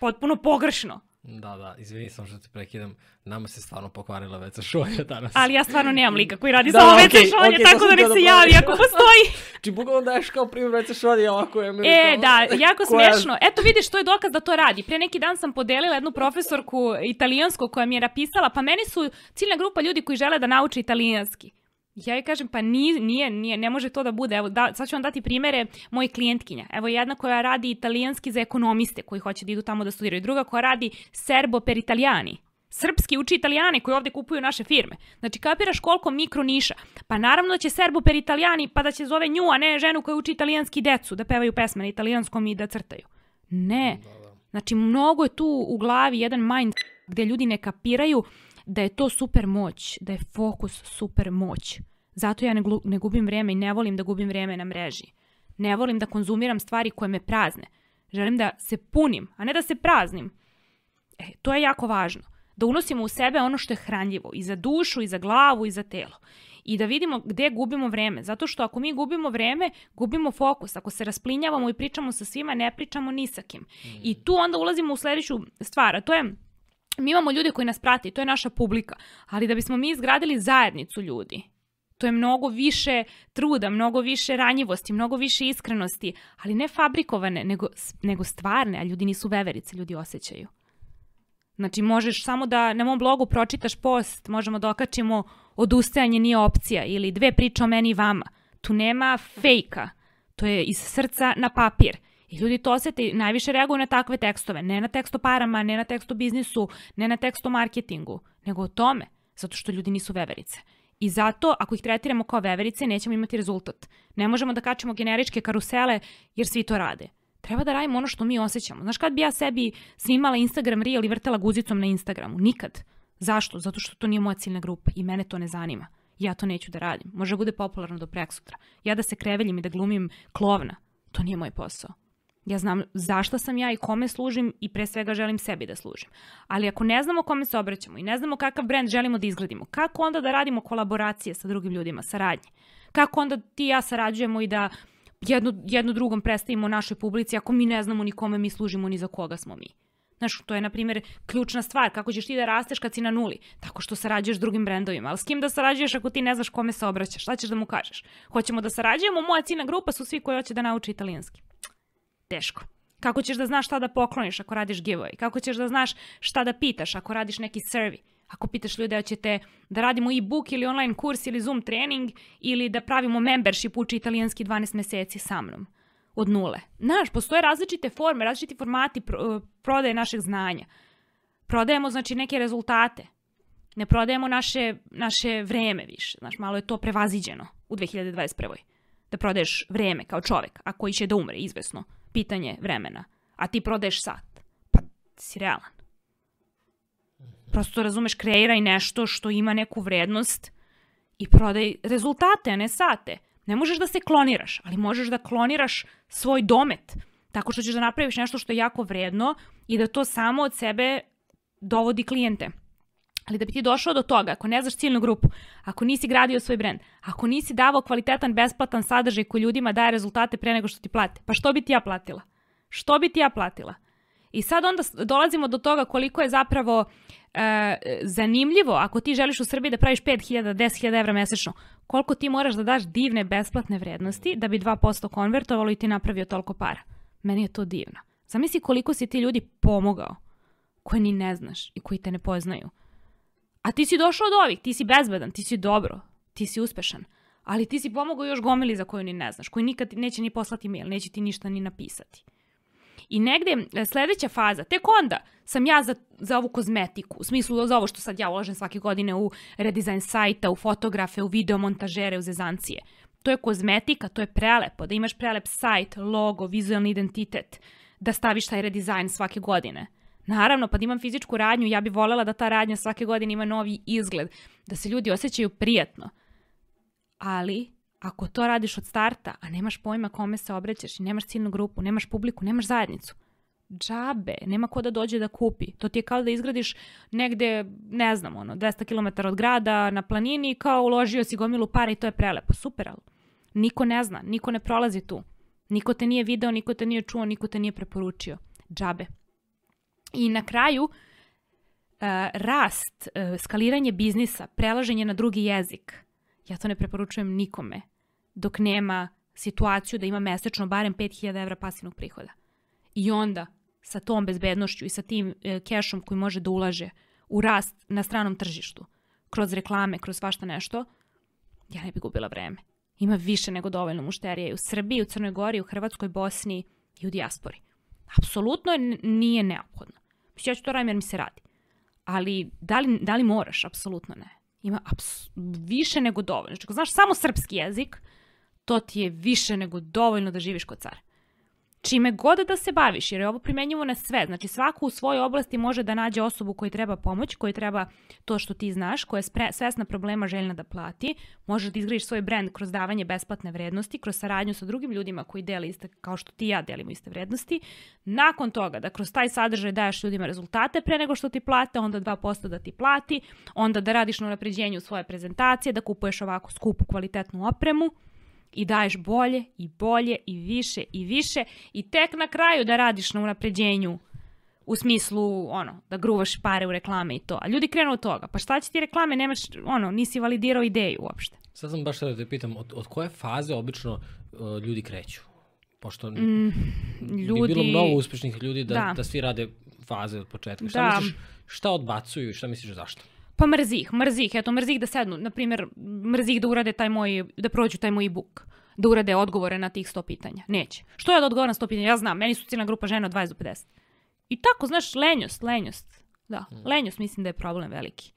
potpuno pogrešno. Da, da, izvini sam što te prekidam. Nama se stvarno pokvarila veca šolja danas. Ali ja stvarno nemam lika koji radi da, samo okay, veca šolja, okay, tako da nek se javi ako postoji. Či bukvalno daješ kao primjer veca šolja, ovako je E, da, jako koja... smešno. Eto vidiš, to je dokaz da to radi. Pre neki dan sam podelila jednu profesorku italijansko koja mi je napisala, pa meni su ciljna grupa ljudi koji žele da nauče italijanski. Ja joj kažem, pa nije, nije, nije, ne može to da bude. Evo, da, sad ću vam dati primere moje klijentkinja. Evo jedna koja radi italijanski za ekonomiste koji hoće da idu tamo da studiraju. Druga koja radi serbo per italijani. Srpski uči italijani koji ovde kupuju naše firme. Znači, kapiraš koliko mikro niša. Pa naravno da će serbo per italijani pa da će zove nju, a ne ženu koja uči italijanski decu da pevaju pesme na italijanskom i da crtaju. Ne. Da, da. Znači, mnogo je tu u glavi jedan mind gde ljudi ne kapiraju da je to super moć, da je fokus super moć. Zato ja ne, ne gubim vreme i ne volim da gubim vreme na mreži. Ne volim da konzumiram stvari koje me prazne. Želim da se punim, a ne da se praznim. E, to je jako važno. Da unosimo u sebe ono što je hranljivo. I za dušu, i za glavu, i za telo. I da vidimo gde gubimo vreme. Zato što ako mi gubimo vreme, gubimo fokus. Ako se rasplinjavamo i pričamo sa svima, ne pričamo ni sa kim. Mm. I tu onda ulazimo u sledeću stvar, a to je mi imamo ljude koji nas prati, to je naša publika, ali da bismo mi izgradili zajednicu ljudi, to je mnogo više truda, mnogo više ranjivosti, mnogo više iskrenosti, ali ne fabrikovane, nego, nego stvarne, a ljudi nisu veverice, ljudi osjećaju. Znači, možeš samo da na mom blogu pročitaš post, možemo da okačimo odustajanje nije opcija ili dve priče o meni i vama. Tu nema fejka. To je iz srca na papir. I ljudi to osete najviše reaguju na takve tekstove. Ne na tekst o parama, ne na tekst o biznisu, ne na tekst o marketingu, nego o tome. Zato što ljudi nisu veverice. I zato, ako ih tretiramo kao veverice, nećemo imati rezultat. Ne možemo da kačemo generičke karusele, jer svi to rade. Treba da radimo ono što mi osjećamo. Znaš kad bi ja sebi snimala Instagram reel i vrtela guzicom na Instagramu? Nikad. Zašto? Zato što to nije moja ciljna grupa i mene to ne zanima. Ja to neću da radim. Može da bude popularno do prek sutra. Ja da se kreveljim i da glumim klovna. To nije moj posao. Ja znam zašto sam ja i kome služim i pre svega želim sebi da služim. Ali ako ne znamo kome se obraćamo i ne znamo kakav brend želimo da izgradimo, kako onda da radimo kolaboracije sa drugim ljudima, saradnje? Kako onda ti i ja sarađujemo i da jedno, jedno drugom predstavimo našoj publici ako mi ne znamo ni kome mi služimo ni za koga smo mi? Znaš, to je, na primjer, ključna stvar. Kako ćeš ti da rasteš kad si na nuli? Tako što sarađuješ s drugim brendovima. Ali s kim da sarađuješ ako ti ne znaš kome se obraćaš? Šta ćeš da mu kažeš? Hoćemo da sarađujemo, moja ciljna grupa su svi koji hoće da nauče italijanski teško. Kako ćeš da znaš šta da pokloniš ako radiš giveaway? Kako ćeš da znaš šta da pitaš ako radiš neki survey? Ako pitaš ljude da ćete da radimo e-book ili online kurs ili Zoom trening ili da pravimo membership uči italijanski 12 meseci sa mnom. od nule. Znaš, postoje različite forme, različiti formati pro, prodaje našeg znanja. Prodajemo, znači, neke rezultate. Ne prodajemo naše, naše vreme više. Znaš, malo je to prevaziđeno u 2021. Da prodaješ vreme kao čovek, a koji će da umre, izvesno. Pitanje vremena. A ti prodaješ sat. Pa si realan. Prosto, razumeš, kreiraj nešto što ima neku vrednost i prodaj rezultate, a ne sate. Ne možeš da se kloniraš, ali možeš da kloniraš svoj domet. Tako što ćeš da napraviš nešto što je jako vredno i da to samo od sebe dovodi klijente. Ali da bi ti došao do toga, ako ne znaš ciljnu grupu, ako nisi gradio svoj brand, ako nisi davao kvalitetan, besplatan sadržaj koji ljudima daje rezultate pre nego što ti plate, pa što bi ti ja platila? Što bi ti ja platila? I sad onda dolazimo do toga koliko je zapravo e, zanimljivo ako ti želiš u Srbiji da praviš 5000, 10.000 evra mesečno, koliko ti moraš da daš divne besplatne vrednosti da bi 2% konvertovalo i ti napravio toliko para. Meni je to divno. Zamisli koliko si ti ljudi pomogao koje ni ne znaš i koji te ne poznaju. A ti si došao od ovih, ti si bezbedan, ti si dobro, ti si uspešan. Ali ti si pomogao još gomili za koju ni ne znaš, koji nikad neće ni poslati mail, neće ti ništa ni napisati. I negde e, sledeća faza, tek onda sam ja za, za ovu kozmetiku, u smislu za ovo što sad ja ulažem svake godine u redizajn sajta, u fotografe, u videomontažere, u zezancije. To je kozmetika, to je prelepo, da imaš prelep sajt, logo, vizualni identitet, da staviš taj redizajn svake godine. Naravno, pa da imam fizičku radnju, ja bih volela da ta radnja svake godine ima novi izgled, da se ljudi osjećaju prijatno. Ali, ako to radiš od starta, a nemaš pojma kome se obraćaš nemaš ciljnu grupu, nemaš publiku, nemaš zajednicu, džabe, nema ko da dođe da kupi. To ti je kao da izgradiš negde, ne znam, ono, 200 km od grada na planini kao uložio si gomilu para i to je prelepo. Super, ali niko ne zna, niko ne prolazi tu. Niko te nije video, niko te nije čuo, niko te nije preporučio. Džabe. I na kraju, uh, rast, uh, skaliranje biznisa, prelaženje na drugi jezik. Ja to ne preporučujem nikome dok nema situaciju da ima mesečno barem 5000 evra pasivnog prihoda. I onda sa tom bezbednošću i sa tim e, kešom koji može da ulaže u rast na stranom tržištu, kroz reklame, kroz svašta nešto, ja ne bi gubila vreme. Ima više nego dovoljno mušterija i u Srbiji, u Crnoj Gori, u Hrvatskoj, Bosni i u dijaspori. Apsolutno nije neophodno. Mislim, ja ću to radim jer mi se radi. Ali da li, da li moraš? Apsolutno ne. Ima više nego dovoljno. Znači, znaš samo srpski jezik, to ti je više nego dovoljno da živiš kod cara čime god da se baviš, jer je ovo primenjivo na sve. Znači svako u svojoj oblasti može da nađe osobu koji treba pomoć, koji treba to što ti znaš, koja je svesna problema željna da plati. Možeš da izgradiš svoj brand kroz davanje besplatne vrednosti, kroz saradnju sa drugim ljudima koji dele iste, kao što ti i ja delimo iste vrednosti. Nakon toga da kroz taj sadržaj daješ ljudima rezultate pre nego što ti plate, onda 2% da ti plati, onda da radiš na unapređenju svoje prezentacije, da kupuješ ovako skupu kvalitetnu opremu i daješ bolje i bolje i više i više i tek na kraju da radiš na unapređenju u smislu, ono, da gruvaš pare u reklame i to. A ljudi krenu od toga. Pa šta će ti reklame, nemaš, ono, nisi validirao ideju uopšte. Sad sam baš da te pitam, od, od koje faze obično uh, ljudi kreću? Pošto mm, ljudi... bi bilo mnogo uspešnih ljudi da, da. da svi rade faze od početka. Šta da. misliš, šta odbacuju i šta misliš zašto? Pa mrzih, mrzih, eto, mrzih da sednu, na primjer, mrzih da urade taj moj, da prođu taj moj book, da urade odgovore na tih 100 pitanja. Neće. Što ja da odgovoram na 100 pitanja? Ja znam, meni su ciljna grupa žena od 20 do 50. I tako, znaš, lenjost, lenjost. Da, mm. lenjost mislim da je problem veliki.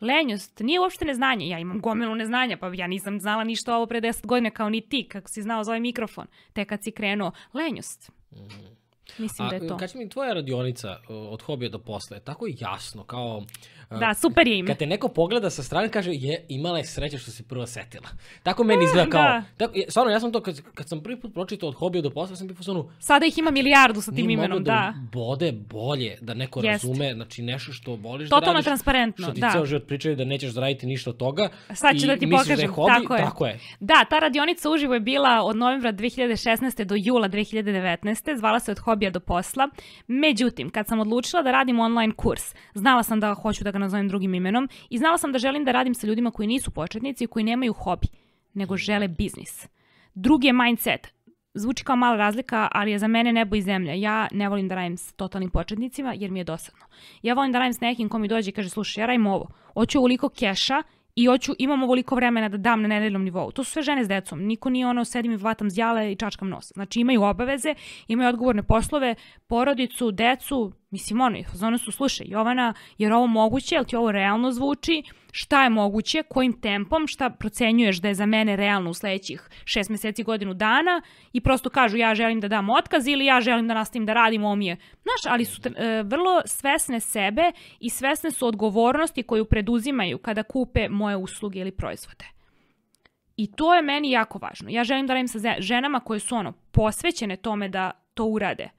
Lenjost nije uopšte neznanje. Ja imam gomilu neznanja, pa ja nisam znala ništa ovo pre 10 godina kao ni ti, kako si znao za ovaj mikrofon. Te kad si krenuo. Lenjost. Mm. Mislim A, da je to. Kaži mi, tvoja radionica od hobija do posle je tako jasno, kao Da, super je ime. Kad te neko pogleda sa strane, kaže, je, imala je sreće što se prvo setila. Tako meni izgleda kao, da. tako, stvarno, ja sam to, kad, kad sam prvi put pročitao od hobija do posla, sam bio fazonu... Sada ih ima milijardu sa tim imenom, da. da. bode bolje, da neko Jest. razume, znači nešto što voliš Totalno da radiš. transparentno, što ti da. ceo život pričaju da nećeš zaraditi ništa od toga. Sad ću da ti pokažem, da je hobi, tako je. Tako je. Da, ta radionica uživo je bila od novembra 2016. do jula 2019. Zvala se od hobija do posla. Međutim, kad sam odlučila da radim online kurs, znala sam da hoću da ga nazovem drugim imenom i znala sam da želim da radim sa ljudima koji nisu početnici i koji nemaju hobi, nego žele biznis. Drugi je mindset. Zvuči kao mala razlika, ali je za mene nebo i zemlja. Ja ne volim da radim s totalnim početnicima jer mi je dosadno. Ja volim da radim s nekim ko mi dođe i kaže, slušaj, ja radim ovo. Hoću ovoliko keša i hoću, imam ovoliko vremena da dam na nedeljnom nivou. To su sve žene s decom. Niko nije ono sedim i vatam zjale i čačkam nos. Znači imaju obaveze, imaju odgovorne poslove, porodicu, decu, mislim oni, ono su, slušaj, Jovana, jer ovo moguće, jel ti ovo realno zvuči, šta je moguće, kojim tempom, šta procenjuješ da je za mene realno u sledećih šest meseci, godinu dana i prosto kažu ja želim da dam otkaz ili ja želim da nastavim da radim, ovo mi je. Znaš, ali su e, vrlo svesne sebe i svesne su odgovornosti koju preduzimaju kada kupe moje usluge ili proizvode. I to je meni jako važno. Ja želim da radim sa ženama koje su ono posvećene tome da to urade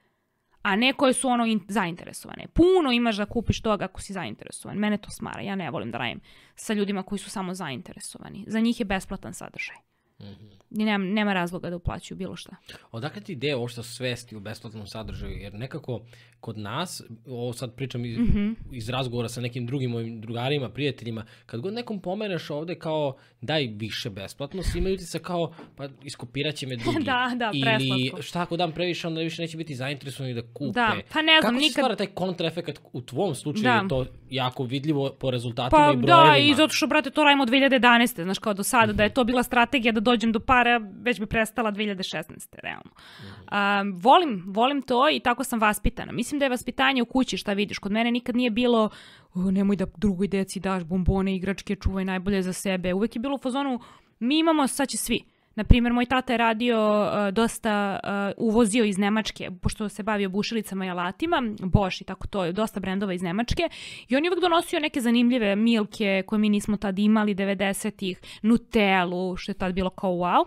a ne koje su ono in, zainteresovane. Puno imaš da kupiš toga ako si zainteresovan. Mene to smara. Ja ne volim da radim sa ljudima koji su samo zainteresovani. Za njih je besplatan sadržaj. Mm -hmm. Nema, nema razloga da uplaćuju bilo šta. Odakle ti ideja ovo što svesti u besplatnom sadržaju? Jer nekako kod nas, ovo sad pričam iz, mm -hmm. iz razgovora sa nekim drugim mojim drugarima, prijateljima, kad god nekom pomeneš ovde kao daj više besplatno, svi imaju se kao pa iskopirat će me drugi. da, da, Ili šta ako dam previše, onda više neće biti zainteresovani da kupe. Da, pa ne znam, Kako nikad... se stvara taj kontraefekat u tvom slučaju da. je to jako vidljivo po rezultatima pa, i brojevima? Pa da, i zato što, brate, to radimo od 2011. Znaš, kao do sada, mm -hmm. da je to bila strategija da dođem do para, već bi prestala 2016. realno. Mm -hmm. uh, volim, volim to i tako sam vaspitana. Mislim mislim da je vaspitanje u kući šta vidiš. Kod mene nikad nije bilo o, nemoj da drugoj deci daš bombone, igračke, čuvaj najbolje za sebe. Uvek je bilo u fazonu mi imamo, sad će svi. Na primjer, moj tata je radio uh, dosta, uh, uvozio iz Nemačke, pošto se bavio bušilicama i alatima, Bosch i tako to, dosta brendova iz Nemačke. I on je uvek donosio neke zanimljive milke koje mi nismo tad imali 90-ih, Nutellu, što je tad bilo kao wow.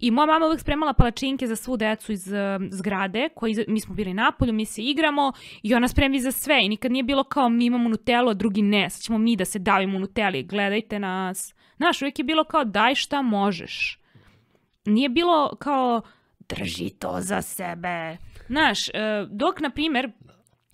I moja mama uvek spremala palačinke za svu decu iz uh, zgrade, koji mi smo bili napolju, mi se igramo i ona spremi za sve. I nikad nije bilo kao mi imamo Nutellu, a drugi ne, sad ćemo mi da se davimo Nutelli, gledajte nas. Znaš, uvijek je bilo kao daj šta možeš nije bilo kao drži to za sebe. Znaš, e, dok, na primjer,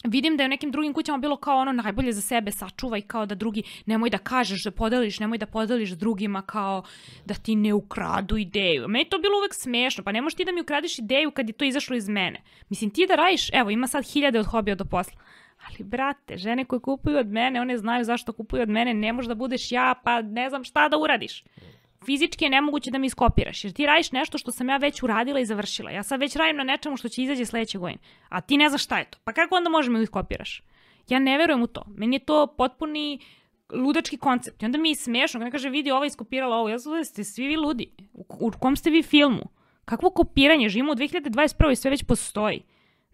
vidim da je u nekim drugim kućama bilo kao ono najbolje za sebe, sačuvaj kao da drugi, nemoj da kažeš da podeliš, nemoj da podeliš drugima kao da ti ne ukradu ideju. Meni to bilo uvek smešno, pa ne možeš ti da mi ukradiš ideju kad je to izašlo iz mene. Mislim, ti da radiš, evo, ima sad hiljade od hobija do posla. Ali, brate, žene koje kupuju od mene, one znaju zašto kupuju od mene, ne možeš da budeš ja, pa ne znam šta da uradiš fizički je nemoguće da mi iskopiraš, jer ti radiš nešto što sam ja već uradila i završila. Ja sad već radim na nečemu što će izađe sledeće godine, a ti ne znaš šta je to. Pa kako onda možemo da iskopiraš? Ja ne verujem u to. Meni je to potpuni ludački koncept. I onda mi je smešno, kada kaže vidi ova iskopirala ovo, ja sam da ste svi vi ludi. U, u kom ste vi filmu? Kakvo kopiranje? Živimo u 2021. i sve već postoji.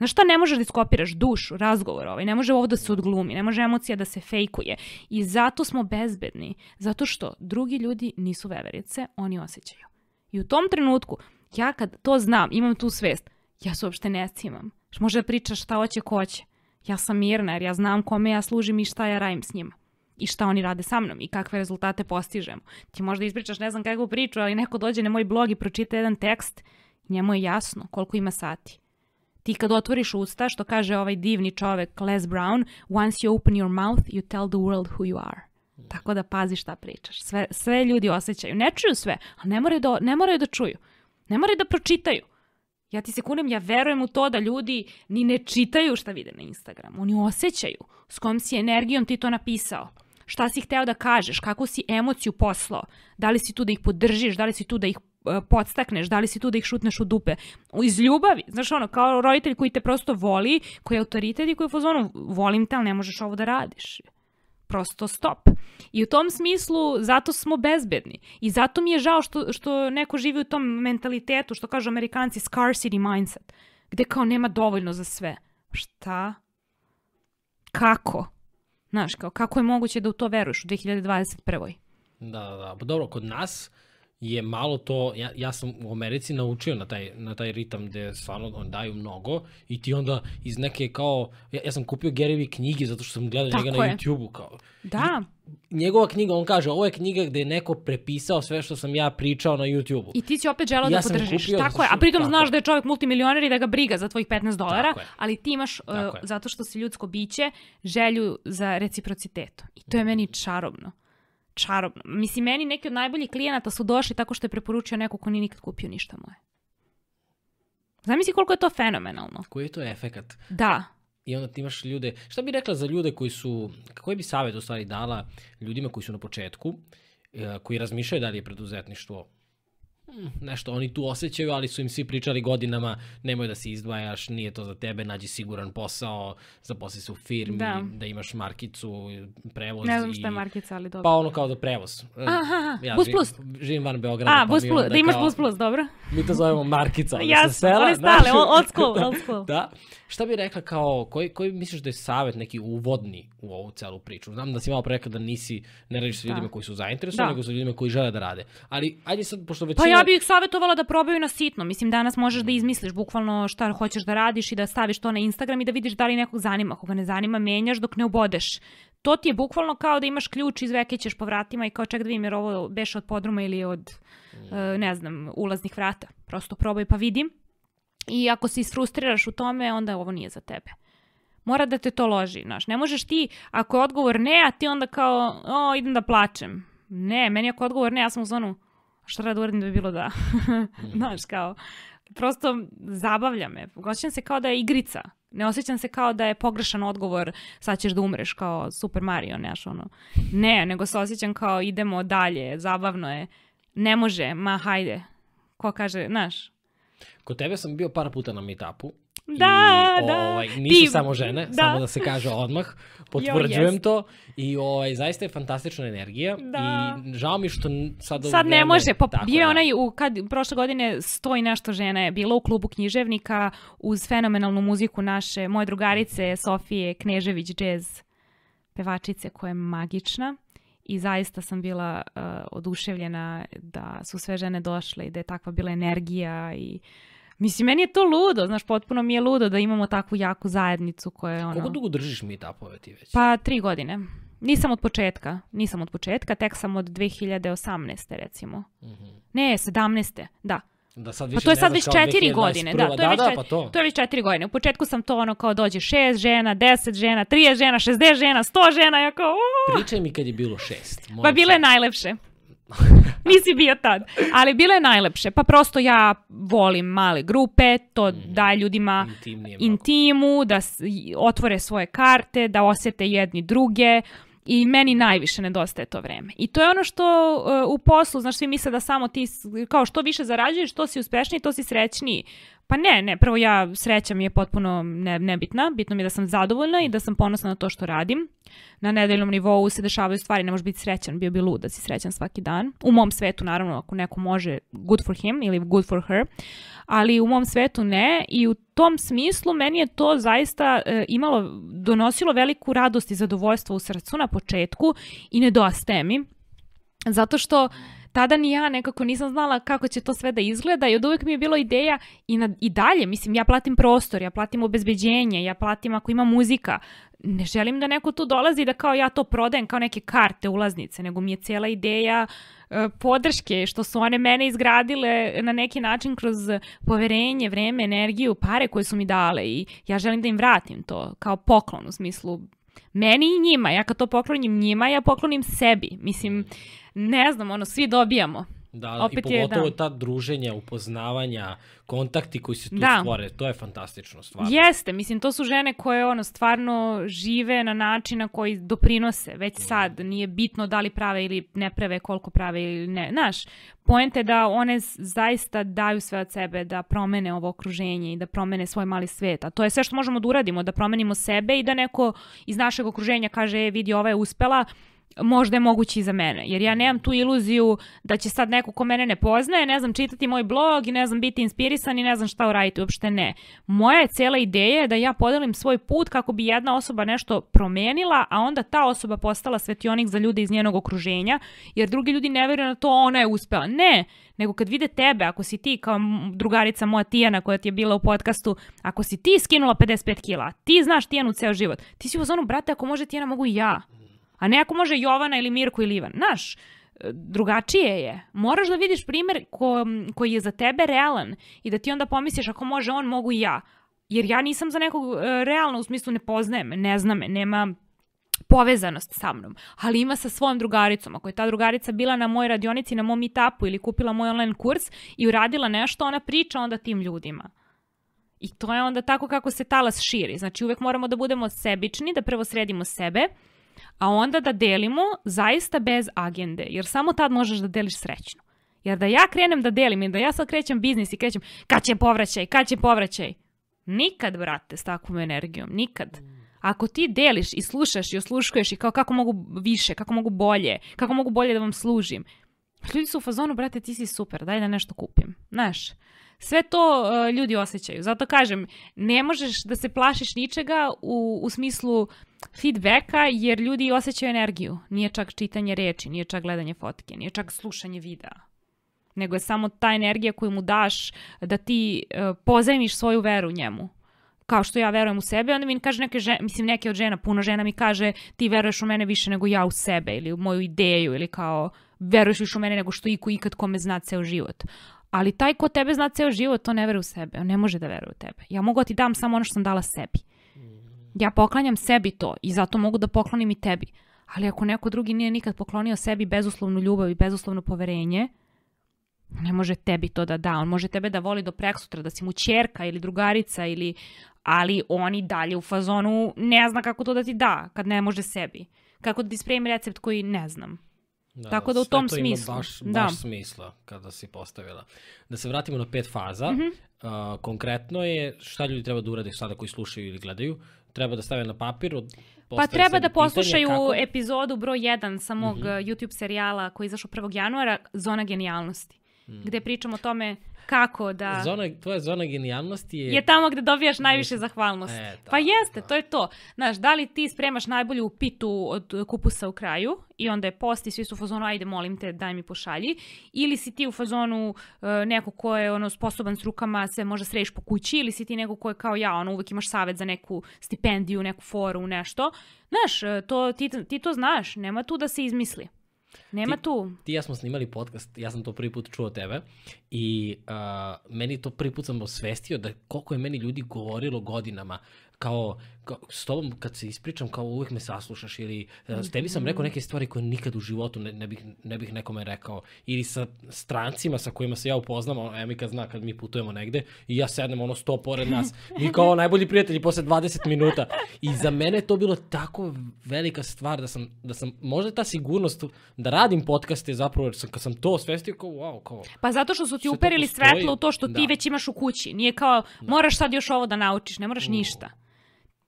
Znaš šta ne možeš da iskopiraš? Dušu, razgovor ovaj. Ne može ovo da se odglumi, ne može emocija da se fejkuje. I zato smo bezbedni. Zato što drugi ljudi nisu veverice, oni osjećaju. I u tom trenutku, ja kad to znam, imam tu svest, ja se uopšte ne cimam. Može da pričaš šta hoće ko će. Ja sam mirna jer ja znam kome ja služim i šta ja radim s njima i šta oni rade sa mnom i kakve rezultate postižemo. Ti možda ispričaš ne znam kakvu priču, ali neko dođe na moj blog i pročita jedan tekst, njemu je jasno koliko ima sati ti kad otvoriš usta, što kaže ovaj divni čovek Les Brown, once you open your mouth, you tell the world who you are. Tako da pazi šta pričaš. Sve, sve ljudi osjećaju. Ne čuju sve, ali ne moraju, da, ne moraju da čuju. Ne moraju da pročitaju. Ja ti se kunem, ja verujem u to da ljudi ni ne čitaju šta vide na Instagramu. Oni osjećaju s kojom si energijom ti to napisao. Šta si hteo da kažeš, kakvu si emociju poslao. Da li si tu da ih podržiš, da li si tu da ih podstakneš, da li si tu da ih šutneš u dupe. Iz ljubavi, znaš ono, kao roditelj koji te prosto voli, koji je autoritet i koji je u fazonu, volim te, ali ne možeš ovo da radiš. Prosto stop. I u tom smislu, zato smo bezbedni. I zato mi je žao što, što neko živi u tom mentalitetu, što kažu amerikanci, scarcity mindset, gde kao nema dovoljno za sve. Šta? Kako? Znaš, kao, kako je moguće da u to veruješ u 2021. Da, da, da. Pa dobro, kod nas je malo to, ja, ja sam u Americi naučio na taj, na taj ritam gde stvarno on daju mnogo i ti onda iz neke kao, ja, ja sam kupio Garyvi knjige zato što sam gledao Tako njega je. na YouTube-u kao. Da. I, njegova knjiga, on kaže, ovo je knjiga gde je neko prepisao sve što sam ja pričao na YouTube-u. I ti si opet želao ja da podržiš. Tako je, a pritom znaš da je čovjek multimilioner i da ga briga za tvojih 15 dolara, ali ti imaš, uh, zato što si ljudsko biće, želju za reciprocitetom. I to je meni čarobno čarobno. Mislim, meni neki od najboljih klijenata su došli tako što je preporučio neko ko nije nikad kupio ništa moje. Zamisli koliko je to fenomenalno. Koji je to efekat? Da. I onda ti imaš ljude, šta bi rekla za ljude koji su, koji bi savjet u stvari dala ljudima koji su na početku e, koji razmišljaju da li je preduzetništvo nešto oni tu osjećaju, ali su im svi pričali godinama, nemoj da se izdvajaš, nije to za tebe, nađi siguran posao, zaposli se u firmi, da, da imaš markicu, prevoz. Ne znam šta je markica, ali dobro. Pa ono kao da prevoz. Aha, ja bus plus. Živim, živim van Beograda. A, pa bus plus, da imaš kao, bus plus, dobro. Mi to zovemo markica. Jasno, sela, ali stale, old school, old school. da. Šta bi rekla kao, koji, koji misliš da je savjet neki uvodni u ovu celu priču? Znam da si malo rekla da nisi, ne radiš sa ljudima da. koji su zainteresovani, da. nego sa ljudima koji žele da rade. Ali, ajde sad, pošto većina... Pa ja bih ih savjetovala da probaju na sitno. Mislim, danas možeš da izmisliš bukvalno šta hoćeš da radiš i da staviš to na Instagram i da vidiš da li nekog zanima. Koga ne zanima, menjaš dok ne ubodeš. To ti je bukvalno kao da imaš ključ, izvekećeš po vratima i kao ček da vidim jer ovo beše od podruma ili od, uh, ne znam, ulaznih vrata. Prosto probaj pa vidim I ako se isfrustriraš u tome, onda ovo nije za tebe. Mora da te to loži, znaš. Ne možeš ti, ako je odgovor ne, a ti onda kao, o, idem da plačem. Ne, meni ako je odgovor ne, ja sam u zonu, šta rada uradim da bi bilo da? Mhm. znaš, kao, prosto zabavlja me. Osjećam se kao da je igrica. Ne osjećam se kao da je pogrešan odgovor, sad ćeš da umreš kao Super Mario, neš ono. Ne, nego se osjećam kao idemo dalje, zabavno je. Ne može, ma hajde. Ko kaže, znaš, Kod tebe sam bio par puta na meetupu. Da, I, da. Ovaj, nisu Ti, samo žene, da. samo da se kaže odmah. Potvrđujem jo, to. I ovaj, zaista je fantastična energija. Da. I žao mi što sad... Sad ne može. Pa bio je da. onaj, u, kad prošle godine sto i nešto žena je bilo u klubu književnika uz fenomenalnu muziku naše, moje drugarice Sofije Knežević Jazz pevačice koja je magična i zaista sam bila uh, oduševljena da su sve žene došle i da je takva bila energija i Mislim, meni je to ludo, znaš, potpuno mi je ludo da imamo takvu jaku zajednicu koja je ono... Koliko dugo držiš meetupove ti već? Pa tri godine. Nisam od početka, nisam od početka, tek sam od 2018. recimo. Mm -hmm. Ne, 17. Da. Da sad više pa to je sad već četiri godine. Da, to je, da, već, da, pa to. to je već četiri godine. U početku sam to ono kao dođe šest žena, deset žena, trije žena, šestdeset žena, sto žena, ja kao... Pričaj mi kad je bilo šest. Pa bile je najlepše. Nisi bio tad. Ali bile je najlepše. Pa prosto ja volim male grupe, to mm. daje ljudima intimu, da otvore svoje karte, da osete jedni druge. I meni najviše nedostaje to vreme. I to je ono što uh, u poslu, znaš, svi misle da samo ti, kao što više zarađuješ, to si uspešniji, to si srećniji. Pa ne, ne, prvo ja, sreća mi je potpuno ne, nebitna, bitno mi je da sam zadovoljna i da sam ponosna na to što radim. Na nedeljnom nivou se dešavaju stvari, ne možeš biti srećan, bio bi lud da si srećan svaki dan. U mom svetu, naravno, ako neko može, good for him ili good for her, ali u mom svetu ne. I u tom smislu meni je to zaista e, imalo, donosilo veliku radost i zadovoljstvo u srcu na početku i nedostaje mi, zato što tada ni ja nekako nisam znala kako će to sve da izgleda i od uvek mi je bilo ideja i, na, i dalje, mislim, ja platim prostor, ja platim obezbeđenje, ja platim ako ima muzika, ne želim da neko tu dolazi da kao ja to prodajem kao neke karte ulaznice, nego mi je cijela ideja e, podrške, što su one mene izgradile na neki način kroz poverenje, vreme, energiju, pare koje su mi dale i ja želim da im vratim to kao poklon u smislu meni i njima. Ja kad to poklonim njima, ja poklonim sebi. Mislim, ne znam, ono, svi dobijamo. Da, Opet i pogotovo je, da. ta druženja, upoznavanja, kontakti koji se tu da. stvore, to je fantastično, stvarno. Jeste, mislim, to su žene koje ono stvarno žive na način na koji doprinose, već mm. sad, nije bitno da li prave ili ne prave, koliko prave ili ne. Znaš, pojente da one zaista daju sve od sebe da promene ovo okruženje i da promene svoj mali svet, a to je sve što možemo da uradimo, da promenimo sebe i da neko iz našeg okruženja kaže, e, vidi, ova je uspela, možda je moguće i za mene. Jer ja nemam tu iluziju da će sad neko ko mene ne poznaje, ne znam, čitati moj blog i ne znam, biti inspirisan i ne znam šta uraditi, uopšte ne. Moja je cela ideja da ja podelim svoj put kako bi jedna osoba nešto promenila, a onda ta osoba postala svetionik za ljude iz njenog okruženja, jer drugi ljudi ne veruju na to, ona je uspela. Ne, nego kad vide tebe, ako si ti kao drugarica moja Tijana koja ti je bila u podcastu, ako si ti skinula 55 kila, ti znaš Tijanu ceo život, ti si u zonu, brate, ako može Tijana, mogu i ja. A ne ako može Jovana ili Mirko ili Ivan. Znaš, drugačije je. Moraš da vidiš primer ko, koji je za tebe realan i da ti onda pomisliš ako može on, mogu i ja. Jer ja nisam za nekog e, realno u smislu ne poznajem, ne znam nema povezanost sa mnom, ali ima sa svojom drugaricom. Ako je ta drugarica bila na mojoj radionici, na mom meetupu ili kupila moj online kurs i uradila nešto, ona priča onda tim ljudima. I to je onda tako kako se talas širi. Znači uvek moramo da budemo sebični, da prvo sredimo sebe, A onda da delimo zaista bez agende, jer samo tad možeš da deliš srećno. Jer da ja krenem da delim i da ja sad krećem biznis i krećem kad će povraćaj, kad će povraćaj. Nikad, brate, s takvom energijom, nikad. Ako ti deliš i slušaš i osluškuješ i kao kako mogu više, kako mogu bolje, kako mogu bolje da vam služim. Ljudi su u fazonu, brate, ti si super, daj da nešto kupim. Znaš, sve to uh, ljudi osjećaju. Zato kažem, ne možeš da se plašiš ničega u, u smislu feedbacka, jer ljudi osjećaju energiju. Nije čak čitanje reči, nije čak gledanje fotke, nije čak slušanje videa. Nego je samo ta energija koju mu daš da ti uh, pozajmiš svoju veru njemu kao što ja verujem u sebe, onda mi kaže neke žene, mislim neke od žena, puno žena mi kaže ti veruješ u mene više nego ja u sebe ili u moju ideju ili kao veruješ više u mene nego što iko ikad kome zna ceo život. Ali taj ko tebe zna ceo život, to ne veruje u sebe. On ne može da veruje u tebe. Ja mogu da ti dam samo ono što sam dala sebi. Ja poklanjam sebi to i zato mogu da poklonim i tebi. Ali ako neko drugi nije nikad poklonio sebi bezuslovnu ljubav i bezuslovno poverenje, ne može tebi to da da. On može tebe da voli do preksutra, da si mu čerka ili drugarica ili ali on i dalje u fazonu ne zna kako to da ti da kad ne može sebi. Kako da ti spremi recept koji ne znam. Da, Tako da u tom to smislu, Ima baš, da. baš smisla kada si postavila. Da se vratimo na pet faza. Mhm. Uh, konkretno je šta ljudi treba da urade sada koji slušaju ili gledaju. Treba da stave na papir. Od, Pa treba da poslušaju kako- epizodu broj 1 samog Mhm. uh, YouTube serijala koji je izašao 1. januara, Zona genijalnosti. Gde pričamo o tome kako da... Zona, tvoja zona genijalnosti je... je tamo gde dobijaš najviše zahvalnosti. E, da, pa jeste, da. to je to. Znaš, da li ti spremaš najbolju pitu od kupusa u kraju i onda je post i svi su u fazonu ajde molim te daj mi pošalji ili si ti u fazonu uh, neko ko je ono sposoban s rukama se možda središ po kući ili si ti neko ko je kao ja ono uvek imaš savet za neku stipendiju, neku foru, nešto. Znaš, uh, to, ti, ti to znaš, nema tu da se izmisli. Nema Ti- tu. Ti ja smo snimali podcast, ja sam to prvi put čuo tebe i uh, meni to prvi put sam osvestio da koliko je meni ljudi govorilo godinama kao, kao s tobom kad se ispričam kao uvek me saslušaš ili uh, s tebi sam rekao neke stvari koje nikad u životu ne, ne, bih, ne bih nekome rekao. Ili sa strancima sa kojima se ja upoznam, ono, Emika zna kad mi putujemo negde i ja sednem ono sto pored nas, mi kao najbolji prijatelji posle 20 minuta. I za mene je to bilo tako velika stvar da sam, da sam možda ta sigurnost da radim podcaste zapravo jer sam, kad sam to osvestio kao wow, kao Pa zato što su ti uperili svetlo u to što ti Da. već imaš u kući. Nije kao, moraš sad još ovo da naučiš, ne moraš ništa.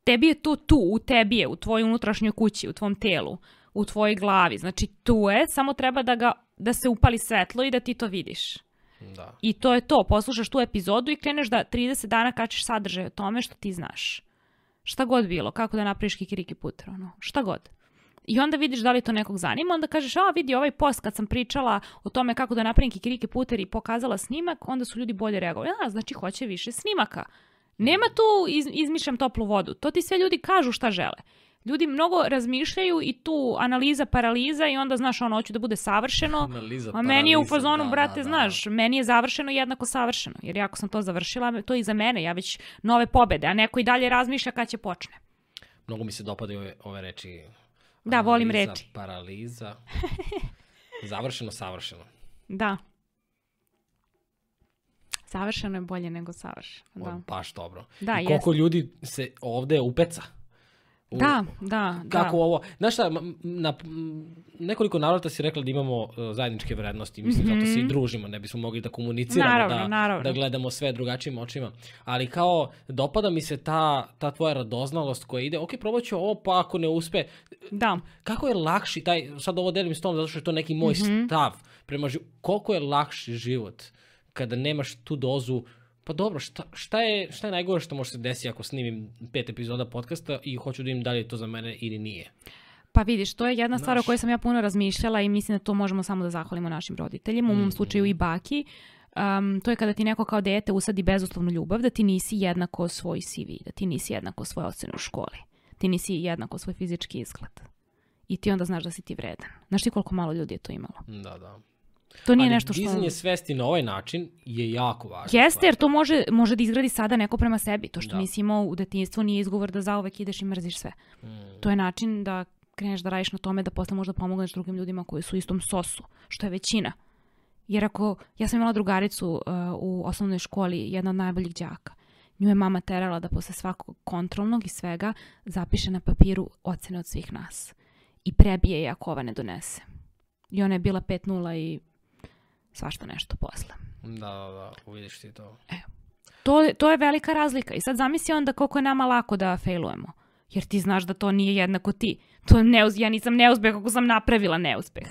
Tebi je to tu, u tebi je, u tvojoj unutrašnjoj kući, u tvom telu, u tvojoj glavi. Znači tu je, samo treba da, ga, da se upali svetlo i da ti to vidiš. da. I to je to, poslušaš tu epizodu i kreneš da 30 dana kačeš sadržaj o tome što ti znaš. Šta god bilo, kako da napraviš kikiriki puter, ono, šta god. I onda vidiš da li to nekog zanima, onda kažeš, a vidi ovaj post kad sam pričala o tome kako da napravim kikiriki puter i pokazala snimak, onda su ljudi bolje reagovali. A, znači hoće više snimaka. Nema tu iz, izmišljam toplu vodu. To ti sve ljudi kažu šta žele. Ljudi mnogo razmišljaju i tu analiza, paraliza i onda znaš ono, hoću da bude savršeno. Analiza, A meni je u fazonu, da, brate, da, da. znaš, meni je završeno jednako savršeno. Jer ja ako sam to završila, to je i za mene, ja već nove pobede, a neko i dalje razmišlja kad će počne. Mnogo mi se dopadaju ove, ove reči. Da, volim Analiza, reči. Paraliza. Završeno, savršeno. Da. Savršeno je bolje nego savršeno. Da, je baš dobro. Da, I koliko ljudi se ovde upeca. U- da, da. Kako da. ovo, znaš šta, na nekoliko navrata si rekla da imamo uh, zajedničke vrednosti, mislim, zato se i družimo, ne bismo mogli da komuniciramo, Mhm. Naravno, da, naravno. da gledamo sve drugačijim očima, ali kao, dopada mi se ta, ta tvoja radoznalost koja ide, ok, probat ću ovo, pa ako ne uspe, Da. kako je lakši taj, sad ovo delim s tom zato što je to neki moj Mhm. stav prema koliko je lakši život kada nemaš tu dozu Pa dobro, šta, šta, je, šta je najgore što može se desiti ako snimim pet epizoda podcasta i hoću da im da li je to za mene ili nije? Pa vidiš, to je jedna stvar o Znaš. kojoj sam ja puno razmišljala i mislim da to možemo samo da zahvalimo našim roditeljima, u mom slučaju i baki. Um, to je kada ti neko kao dete usadi bezuslovnu ljubav, da ti nisi jednako svoj CV, da ti nisi jednako svoje ocene u školi, ti nisi jednako svoj fizički izgled. I ti onda znaš da si ti vredan. Znaš ti koliko malo ljudi je to imalo? Da, da. To nije Ali nešto što... dizanje svesti na ovaj način je jako važno. Jeste, jer to može, može da izgradi sada neko prema sebi. To što Da. nisi imao u detinjstvu nije izgovor da zauvek ideš i mrziš sve. Mm. To je način da kreneš da radiš na tome da posle možda pomogneš drugim ljudima koji su u istom sosu, što je većina. Jer ako, ja sam imala drugaricu uh, u osnovnoj školi, jedna od najboljih đaka. Nju je mama terala da posle svakog kontrolnog i svega zapiše na papiru ocene od svih nas. i prebije je ako ova ne donese. I ona je bila 5-0 i svašta nešto posle. Da, da, da, vidiš ti to. To, to je velika razlika. I sad zamisli onda koliko je nama lako da failujemo. Jer ti znaš da to nije jednako ti. To je neuz, ja nisam neuspeh ako sam napravila neuspeh.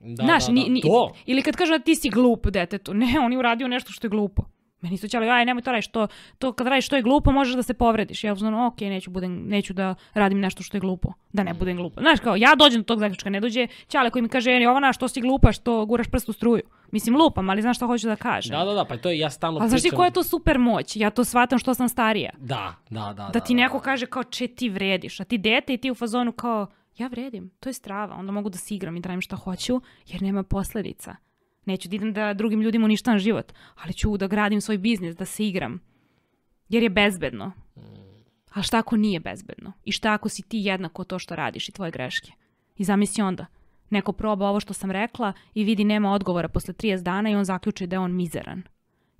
Da, Znaš, da, ni- da, ni- to. Ili kad kažu da ti si glup detetu. Ne, on je uradio nešto što je glupo. Meni su ćali, aj nemoj to radiš, to, to kad radiš što je glupo možeš da se povrediš. Ja uzmano, ok, neću, budem, neću da radim nešto što je glupo, da ne budem glupa. Znaš, kao, ja dođem do tog zaključka, ne dođe Ćale koji mi kaže, eni, Jovana, što si glupa, što guraš prst u struju. Mislim, lupam, ali znaš što hoću da kažem. Da, da, da, pa to je, ja stalno Ali znaš ti pričam- koja je to super moć? Ja to shvatam što sam starija. Da, da, da. Da ti neko kaže kao, če ti vrediš, a ti dete i ti u fazonu kao, ja vredim, to je strava, onda mogu da se igram i da radim šta hoću, jer nema posledica. Neću da idem da drugim ljudima uništavam život, ali ću da gradim svoj biznis, da se igram. Jer je bezbedno. A šta ako nije bezbedno? I šta ako si ti jednako to što radiš i tvoje greške? I zamisli onda, neko proba ovo što sam rekla i vidi nema odgovora posle 30 dana i on zaključi da je on mizeran.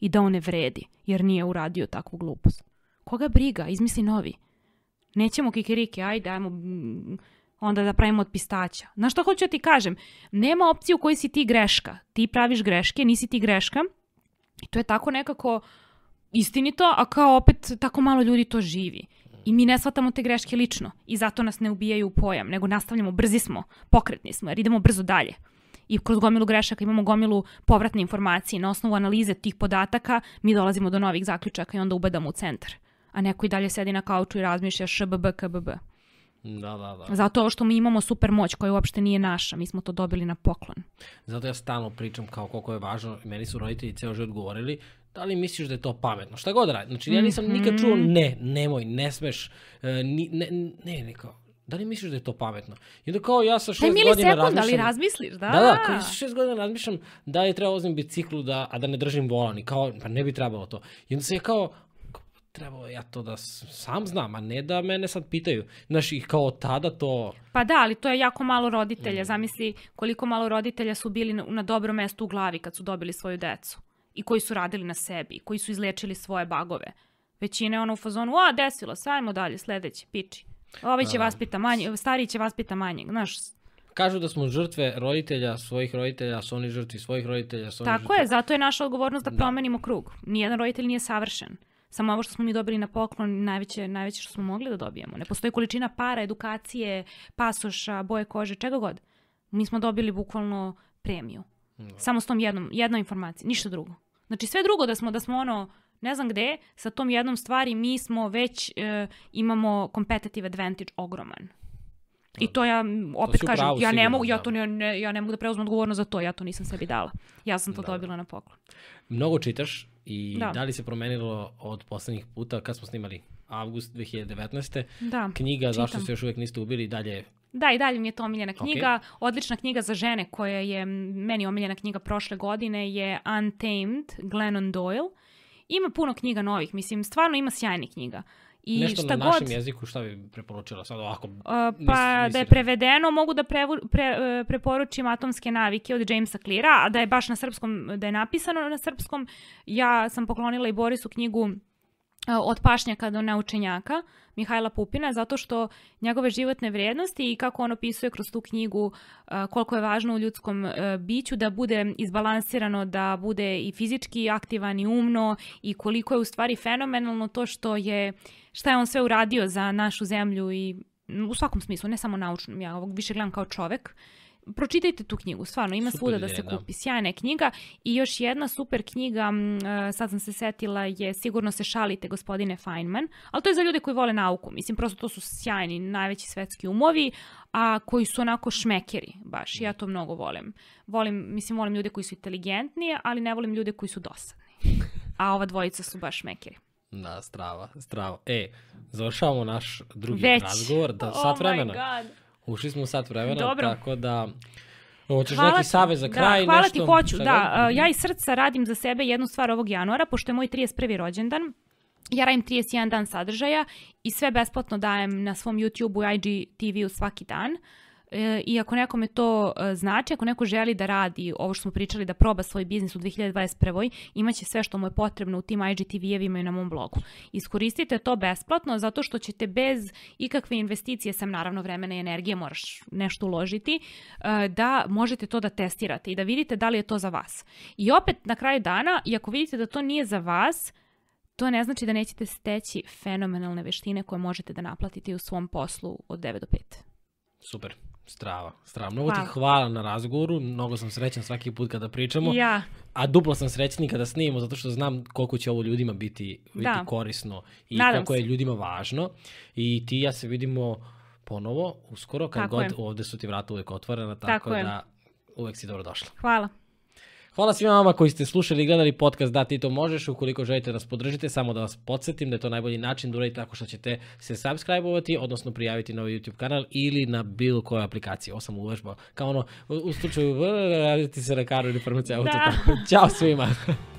I da on ne vredi, jer nije uradio takvu glupost. Koga briga, izmisli novi. Nećemo kikiriki, ajde, ajmo mm, onda da pravimo od pistaća. Znaš što hoću da ti kažem? Nema opcije u kojoj si ti greška. Ti praviš greške, nisi ti greška. I to je tako nekako istinito, a kao opet tako malo ljudi to živi. I mi ne shvatamo te greške lično. I zato nas ne ubijaju u pojam, nego nastavljamo, brzi smo, pokretni smo, jer idemo brzo dalje. I kroz gomilu grešaka imamo gomilu povratne informacije. Na osnovu analize tih podataka mi dolazimo do novih zaključaka i onda ubadamo u centar. A neko i dalje sedi na kauču i razmišlja šbb, kbb. Da, da, da. Zato što mi imamo super moć koja uopšte nije naša, mi smo to dobili na poklon. Zato ja stalno pričam kao koliko je važno, meni su roditelji ceo život govorili, da li misliš da je to pametno? Šta god radi. Znači, ja nisam nikad čuo Mhm. ne, nemoj, ne smeš, e, ni, ne, ne, ne, kao, da li misliš da je to pametno? I onda kao ja sa šest Taj godina milisekund, ali razmišljam... razmisliš, da? Da, da, kao ja sa šest godina razmišljam da li treba vozim biciklu, da, a da ne držim volan. I kao, pa ne bi trebalo to. I onda se je kao, kao, trebalo ja to da sam znam, a ne da mene sad pitaju. Znaš, i kao tada to... Pa da, ali to je jako malo roditelja. Mm. Zamisli koliko malo roditelja su bili na, na dobrom mestu u glavi kad su dobili svoju decu. I koji su radili na sebi, koji su izlečili svoje bagove. Većina je ono u fazonu, a desilo se, ajmo dalje, sledeći, piči. Ovaj će vaspita manje, stariji će vaspita manjeg, znaš. Kažu da smo žrtve roditelja, svojih roditelja, su oni žrtvi svojih roditelja, su oni Tako žrtve... je, zato je naša odgovornost da, promenimo krug. Nijedan roditelj nije savršen. Samo ovo što smo mi dobili na poklon, najveće, najveće što smo mogli da dobijemo. Ne postoji količina para, edukacije, pasoša, boje kože, čega god. Mi smo dobili bukvalno premiju. Samo s tom jednom, jednom informacijom, ništa drugo. Znači sve drugo da smo, da smo ono, ne znam gde, sa tom jednom stvari mi smo već, e, imamo competitive advantage ogroman. I to ja opet u kažem, pravu ja ne mogu, ja da. to ne, ne, ja ne mogu da preuzmem odgovornost za to, ja to nisam sebi dala. Ja sam to Da, da. dobila na poklon. Mnogo čitaš i da. Da. li se promenilo od poslednjih puta kad smo snimali avgust 2019. Da. Knjiga Zašto čitam. se još uvijek niste ubili dalje Da, i dalje mi je to omiljena knjiga. Odlična knjiga za žene koja je meni omiljena knjiga prošle godine je Untamed, Glennon Doyle. Ima puno knjiga novih, mislim, stvarno ima sjajnih knjiga. I nešto šta na god, našem jeziku, šta bi preporučila sad ovako? Uh, pa nisi da je prevedeno mogu da prevu- pre, e, preporučim Atomske navike od Jamesa Cleara, a da je baš na srpskom, da je napisano na srpskom, ja sam poklonila i Borisu knjigu od pašnjaka do naučenjaka Mihajla Pupina, zato što njegove životne vrijednosti i kako on opisuje kroz tu knjigu e, koliko je važno u ljudskom e, biću da bude izbalansirano, da bude i fizički aktivan i umno i koliko je u stvari fenomenalno to što je, šta je on sve uradio za našu zemlju i u svakom smislu, ne samo naučnom, ja ovog više gledam kao čovek. Pročitajte tu knjigu, stvarno, ima Super svuda da se da. kupi. Sjajna je knjiga i još jedna super knjiga, e, sad sam se setila, je Sigurno se šalite, gospodine Feynman, ali to je za ljude koji vole nauku. Mislim, prosto to su sjajni, najveći svetski umovi, a koji su onako šmekeri, baš. Ja to mnogo volim. Volim, mislim, volim ljude koji su inteligentni, ali ne volim ljude koji su dosadni. A ova dvojica su baš šmekeri. Da, strava, strava. E, završavamo naš drugi Već. razgovor, da Oh sat my vremena. God. Ušli smo u sat vremena, Dobro. tako da... Hoćeš Hvala neki savez za kraj? Da, hvala nešto? ti, hoću. Da, god? a, ja iz srca radim za sebe jednu stvar ovog januara, pošto je moj 31. rođendan. Ja radim 31 dan sadržaja i sve besplatno dajem na svom YouTube-u i IGTV-u svaki dan. e, i ako nekome to e, znači, ako neko želi da radi ovo što smo pričali, da proba svoj biznis u 2021. imaće sve što mu je potrebno u tim IGTV-evima i na mom blogu. Iskoristite to besplatno zato što ćete bez ikakve investicije, sam naravno vremena i energije, moraš nešto uložiti, e, da možete to da testirate i da vidite da li je to za vas. I opet na kraju dana, i ako vidite da to nije za vas, to ne znači da nećete steći fenomenalne veštine koje možete da naplatite u svom poslu od 9 do 5. Super. Strava, strava. Mnogo Hvala. ti hvala na razgovoru, mnogo sam srećan svaki put kada pričamo, Ja, a duplo sam srećniji kada snimimo, zato što znam koliko će ovo ljudima biti, biti Da. korisno i Nadam kako se. je ljudima važno. I ti i ja se vidimo ponovo, uskoro, kad Tako god je. ovde su ti vrata uvek otvorena, tako, Tako je. da uvek si dobrodošla. hvala. Hvala svima vama koji ste slušali i gledali podcast Da ti to možeš. Ukoliko želite da nas podržite, samo da vas podsjetim da je to najbolji način da uradite tako što ćete se subscribe-ovati, odnosno prijaviti na ovaj YouTube kanal ili na bilo kojoj aplikaciji. Ovo sam uvežbao. Kao ono, u, u slučaju raditi se lekaru ili farmaceutu. Da. Ćao svima!